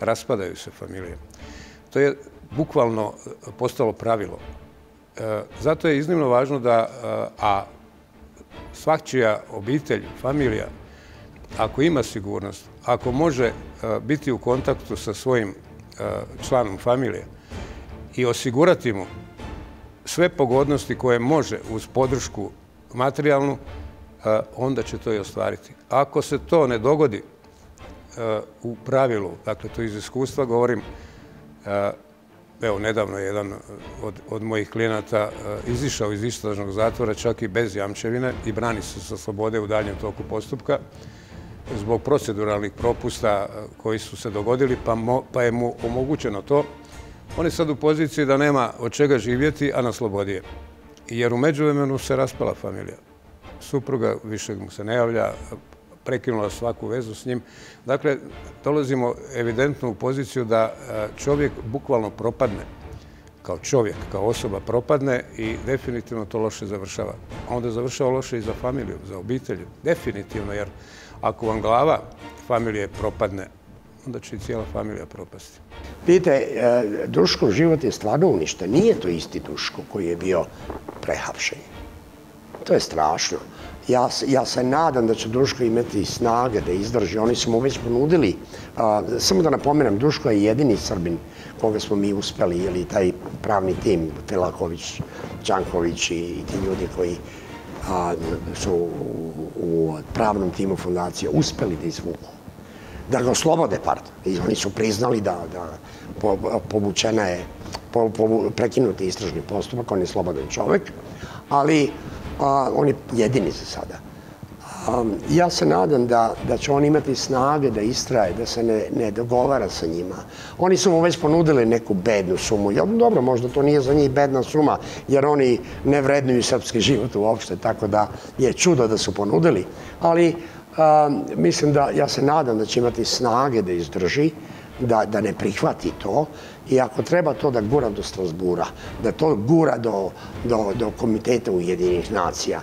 Raspadaju se familije. To je bukvalno e, postalo pravilo. E, zato je iznimno važno da, a svakčija obitelj, familija, ako ima sigurnost, ako može biti u kontaktu sa svojim članom familije i osigurati mu sve pogodnosti koje može uz podršku materijalnu, e, onda će to i ostvariti. Ako se to ne dogodi e, u pravilu, dakle to iz iskustva govorim, e, evo, nedavno je jedan od od mojih klijenata izišao iz istražnog zatvora čak i bez jamčevine i brani se sa slobode u daljem toku postupka zbog proceduralnih propusta koji su se dogodili, pa, pa je mu omogućeno to. On je sad u poziciji da nema od čega živjeti, a na slobodi je. Jer u međuvremenu se raspala familija. Supruga više mu se ne javlja, prekinula svaku vezu s njim. Dakle, dolazimo evidentno u poziciju da e, čovjek bukvalno propadne kao čovjek, kao osoba propadne i definitivno to loše završava. A onda završava loše i za familiju, za obitelju. Definitivno, jer ako vam glava familije propadne, onda će i cijela familija propasti. Vidite, e, Duško život je stvarno uništen. Nije to isti Duško koji je bio prehapšen. To je strašno. Ja, ja se nadam da će Duško imati snage da izdrži. Oni su mu već ponudili. samo da napomenem, Duško je jedini Srbin koga smo mi uspeli, ili taj pravni tim, Telaković, Čanković i, ti ljudi koji su u, pravnom timu fundacije uspeli da izvuku. Da ga oslobode, pardon. I oni su priznali da, da povučena je, po, prekinuti istražni postupak, on je slobodan čovek, ali a, on je jedini za sada. ja se nadam da, da će on imati snage da istraje, da se ne, ne dogovara sa njima. Oni su mu već ponudili neku bednu sumu. Ja, dobro, možda to nije za njih bedna suma, jer oni ne vrednuju srpski život uopšte, tako da je čudo da su ponudili. Ali mislim da, ja se nadam da će imati snage da izdrži, da, da ne prihvati to. I ako treba to da gura do Strasbura, da to gura do, do, do komiteta Ujedinih nacija,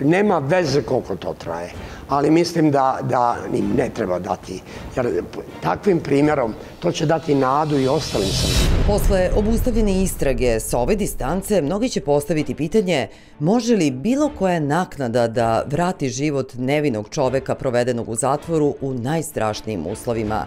nema veze koliko to traje, ali mislim da, da im ne treba dati, jer takvim primjerom to će dati nadu i ostalim Srbima. Posle obustavljene istrage sa ove distance, mnogi će postaviti pitanje može li bilo koja naknada da vrati život nevinog čoveka provedenog u zatvoru u najstrašnijim uslovima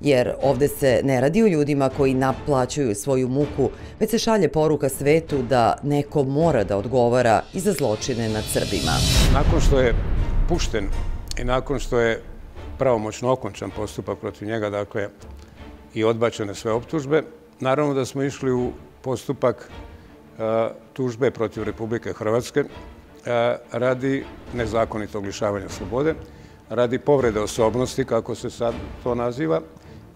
jer ovde se ne radi o ljudima koji naplaćuju svoju muku, već se šalje poruka svetu da neko mora da odgovara i za zločine nad Srbima. Nakon što je pušten i nakon što je pravomoćno okončan postupak protiv njega, dakle, i odbačene sve optužbe, naravno da smo išli u postupak e, tužbe protiv Republike Hrvatske e, radi nezakonitog lišavanja slobode, radi povrede osobnosti, kako se sad to naziva,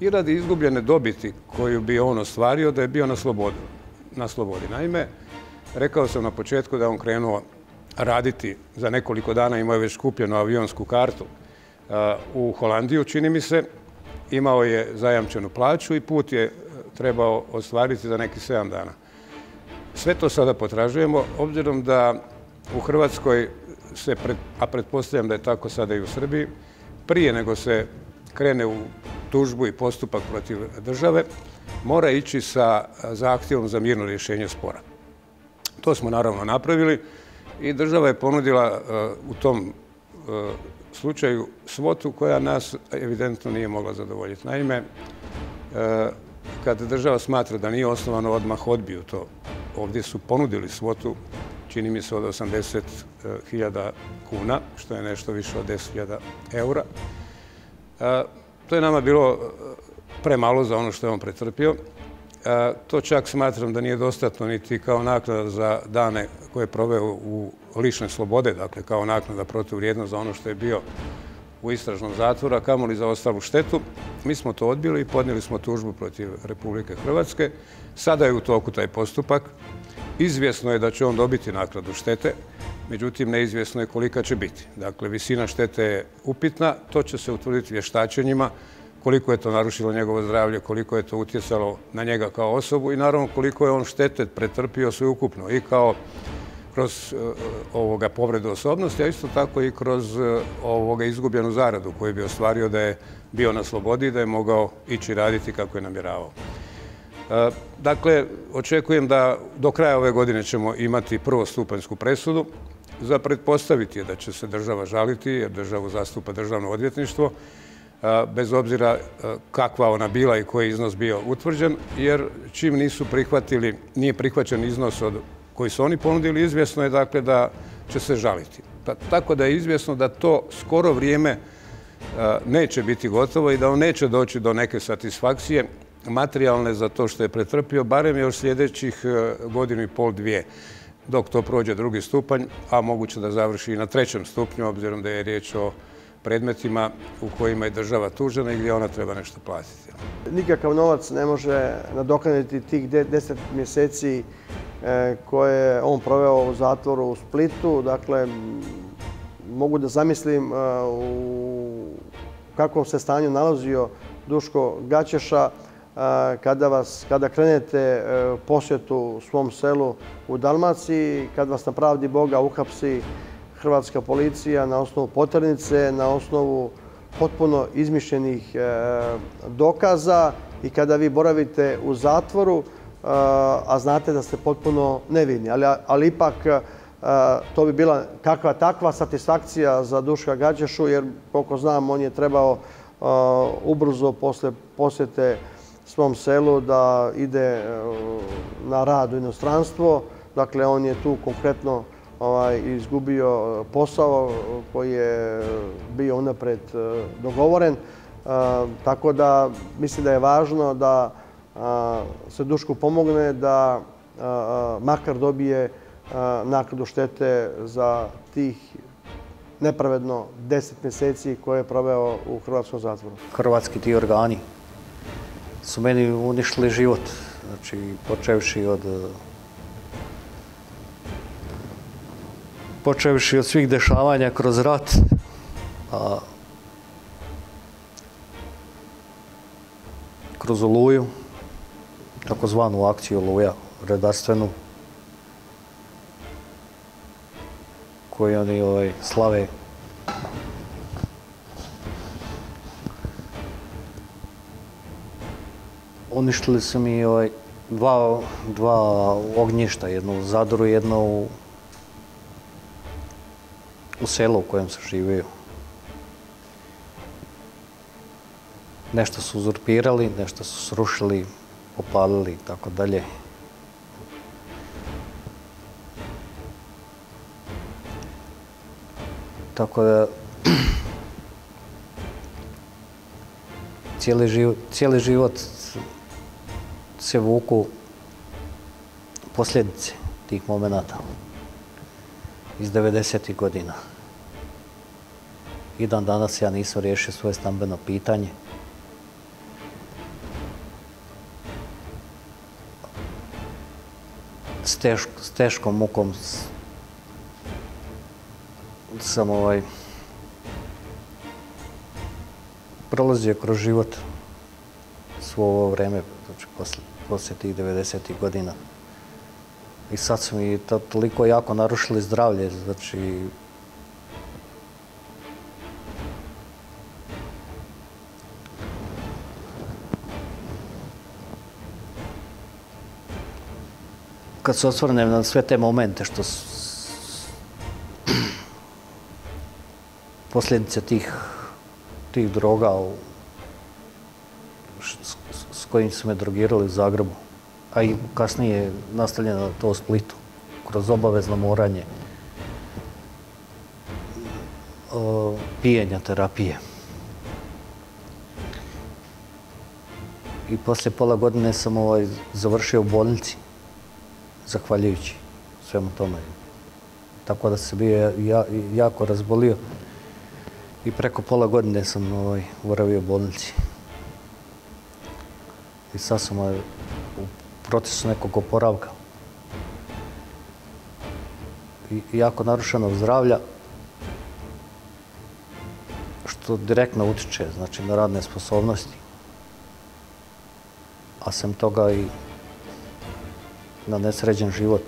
i radi izgubljene dobiti koju bi on ostvario da je bio na slobodi. Na slobodi. Naime, rekao sam na početku da on krenuo raditi za nekoliko dana, imao je već kupljenu avionsku kartu uh, u Holandiju, čini mi se, imao je zajamčenu plaću i put je uh, trebao ostvariti za neki 7 dana. Sve to sada potražujemo, obzirom da u Hrvatskoj se, a pretpostavljam da je tako sada i u Srbiji, prije nego se krene u tužbu i postupak protiv države, mora ići sa zahtjevom za mirno rješenje spora. To smo naravno napravili i država je ponudila e, u tom e, slučaju svotu koja nas evidentno nije mogla zadovoljiti. Naime, e, kad kada država smatra da nije osnovano odmah odbiju to, ovdje su ponudili svotu, čini mi se od 80.000 kuna, što je nešto više od 10.000 eura. To je nama bilo e, premalo za ono što je on pretrpio. E, to čak smatram da nije dostatno niti kao naknada za dane koje je proveo u lične slobode, dakle kao naknada protiv vrijednost za ono što je bio u istražnom zatvoru, a kamo li za ostalu štetu. Mi smo to odbili i podnijeli smo tužbu protiv Republike Hrvatske. Sada je u toku taj postupak. Izvjesno je da će on dobiti nakladu štete, međutim neizvjesno je kolika će biti. Dakle, visina štete je upitna, to će se utvrditi vještačenjima, koliko je to narušilo njegovo zdravlje, koliko je to utjecalo na njega kao osobu i naravno koliko je on štete pretrpio sve ukupno i kao kroz e, ovoga povredu osobnosti, a isto tako i kroz e, ovoga izgubljenu zaradu koju bi ostvario da je bio na slobodi i da je mogao ići raditi kako je namjeravao. E, dakle, očekujem da do kraja ove godine ćemo imati prvostupanjsku presudu. Za pretpostaviti je da će se država žaliti, jer državu zastupa državno odvjetništvo, bez obzira kakva ona bila i koji iznos bio utvrđen, jer čim nisu prihvatili, nije prihvaćen iznos od koji su oni ponudili, izvjesno je dakle da će se žaliti. Pa, tako da je izvjesno da to skoro vrijeme neće biti gotovo i da on neće doći do neke satisfakcije materijalne za to što je pretrpio, barem još sljedećih godinu i pol, dvije, dok to prođe drugi stupanj, a moguće da završi i na trećem stupnju, obzirom da je riječ o predmetima u kojima je država tužena i gdje ona treba nešto platiti. Nikakav novac ne može nadoknaditi tih deset mjeseci e, koje je on proveo u zatvoru u Splitu. Dakle, mogu da zamislim e, u kakvom se stanju nalazio Duško Gaćeša kada, vas, kada krenete e, posjetu svom selu u Dalmaciji, kad vas na pravdi Boga uhapsi Hrvatska policija na osnovu poternice, na osnovu potpuno izmišljenih e, dokaza i kada vi boravite u zatvoru, e, a znate da ste potpuno nevini. Ali, ali ipak to bi bila kakva takva satisfakcija za Duška Gađešu, jer koliko znam, on je trebao ubrzo posle posjete svom selu da ide e, na rad u inostranstvo. Dakle, on je tu konkretno ovaj, izgubio e, posao koji je bio unapred e, dogovoren. Tako da mislim da je važno da se Dušku pomogne da makar dobije nakladu štete za tih nepravedno deset mjeseci koje je proveo u Hrvatskom zatvoru. Hrvatski ti organi su meni uništili život. Znači, počevši od počevši od svih dešavanja kroz rat, a kroz Oluju, takozvanu akciju Oluja, redarstvenu, koju oni ovaj, slave. Uništili su mi ovaj, dva, dva ognjišta, jedno u Zadru, jedno u, u selu u kojem sam živio. Nešto su uzurpirali, nešto su srušili, popalili i tako dalje. Tako da [CLEARS THROAT] cijeli život, cijeli život se vuku posljedice tih momenta iz 90. godina. I dan danas ja nisam riješio svoje stambeno pitanje. S, teško, s teškom mukom s, sam ovaj prolazio kroz život svo ovo vreme, znači posle, poslije tih 90. godina. I sad su mi to, toliko jako narušili zdravlje, znači kad se osvrnem na sve te momente što su [CLEARS THROAT] posljedice tih, tih droga u, kojim su me drogirali u Zagrebu, a i kasnije nastavljeno to u Splitu, kroz obavezno moranje o, pijenja terapije. I poslije pola godine sam ovaj, završio u bolnici, zahvaljujući svemu tome. Tako da se bio ja, jako razbolio i preko pola godine sam ovaj, uravio u bolnici. I sad sam ovaj, u procesu nekog oporavka. I jako narušeno zdravlja, što direktno utiče znači, na radne sposobnosti. A sem toga i na nesređen život.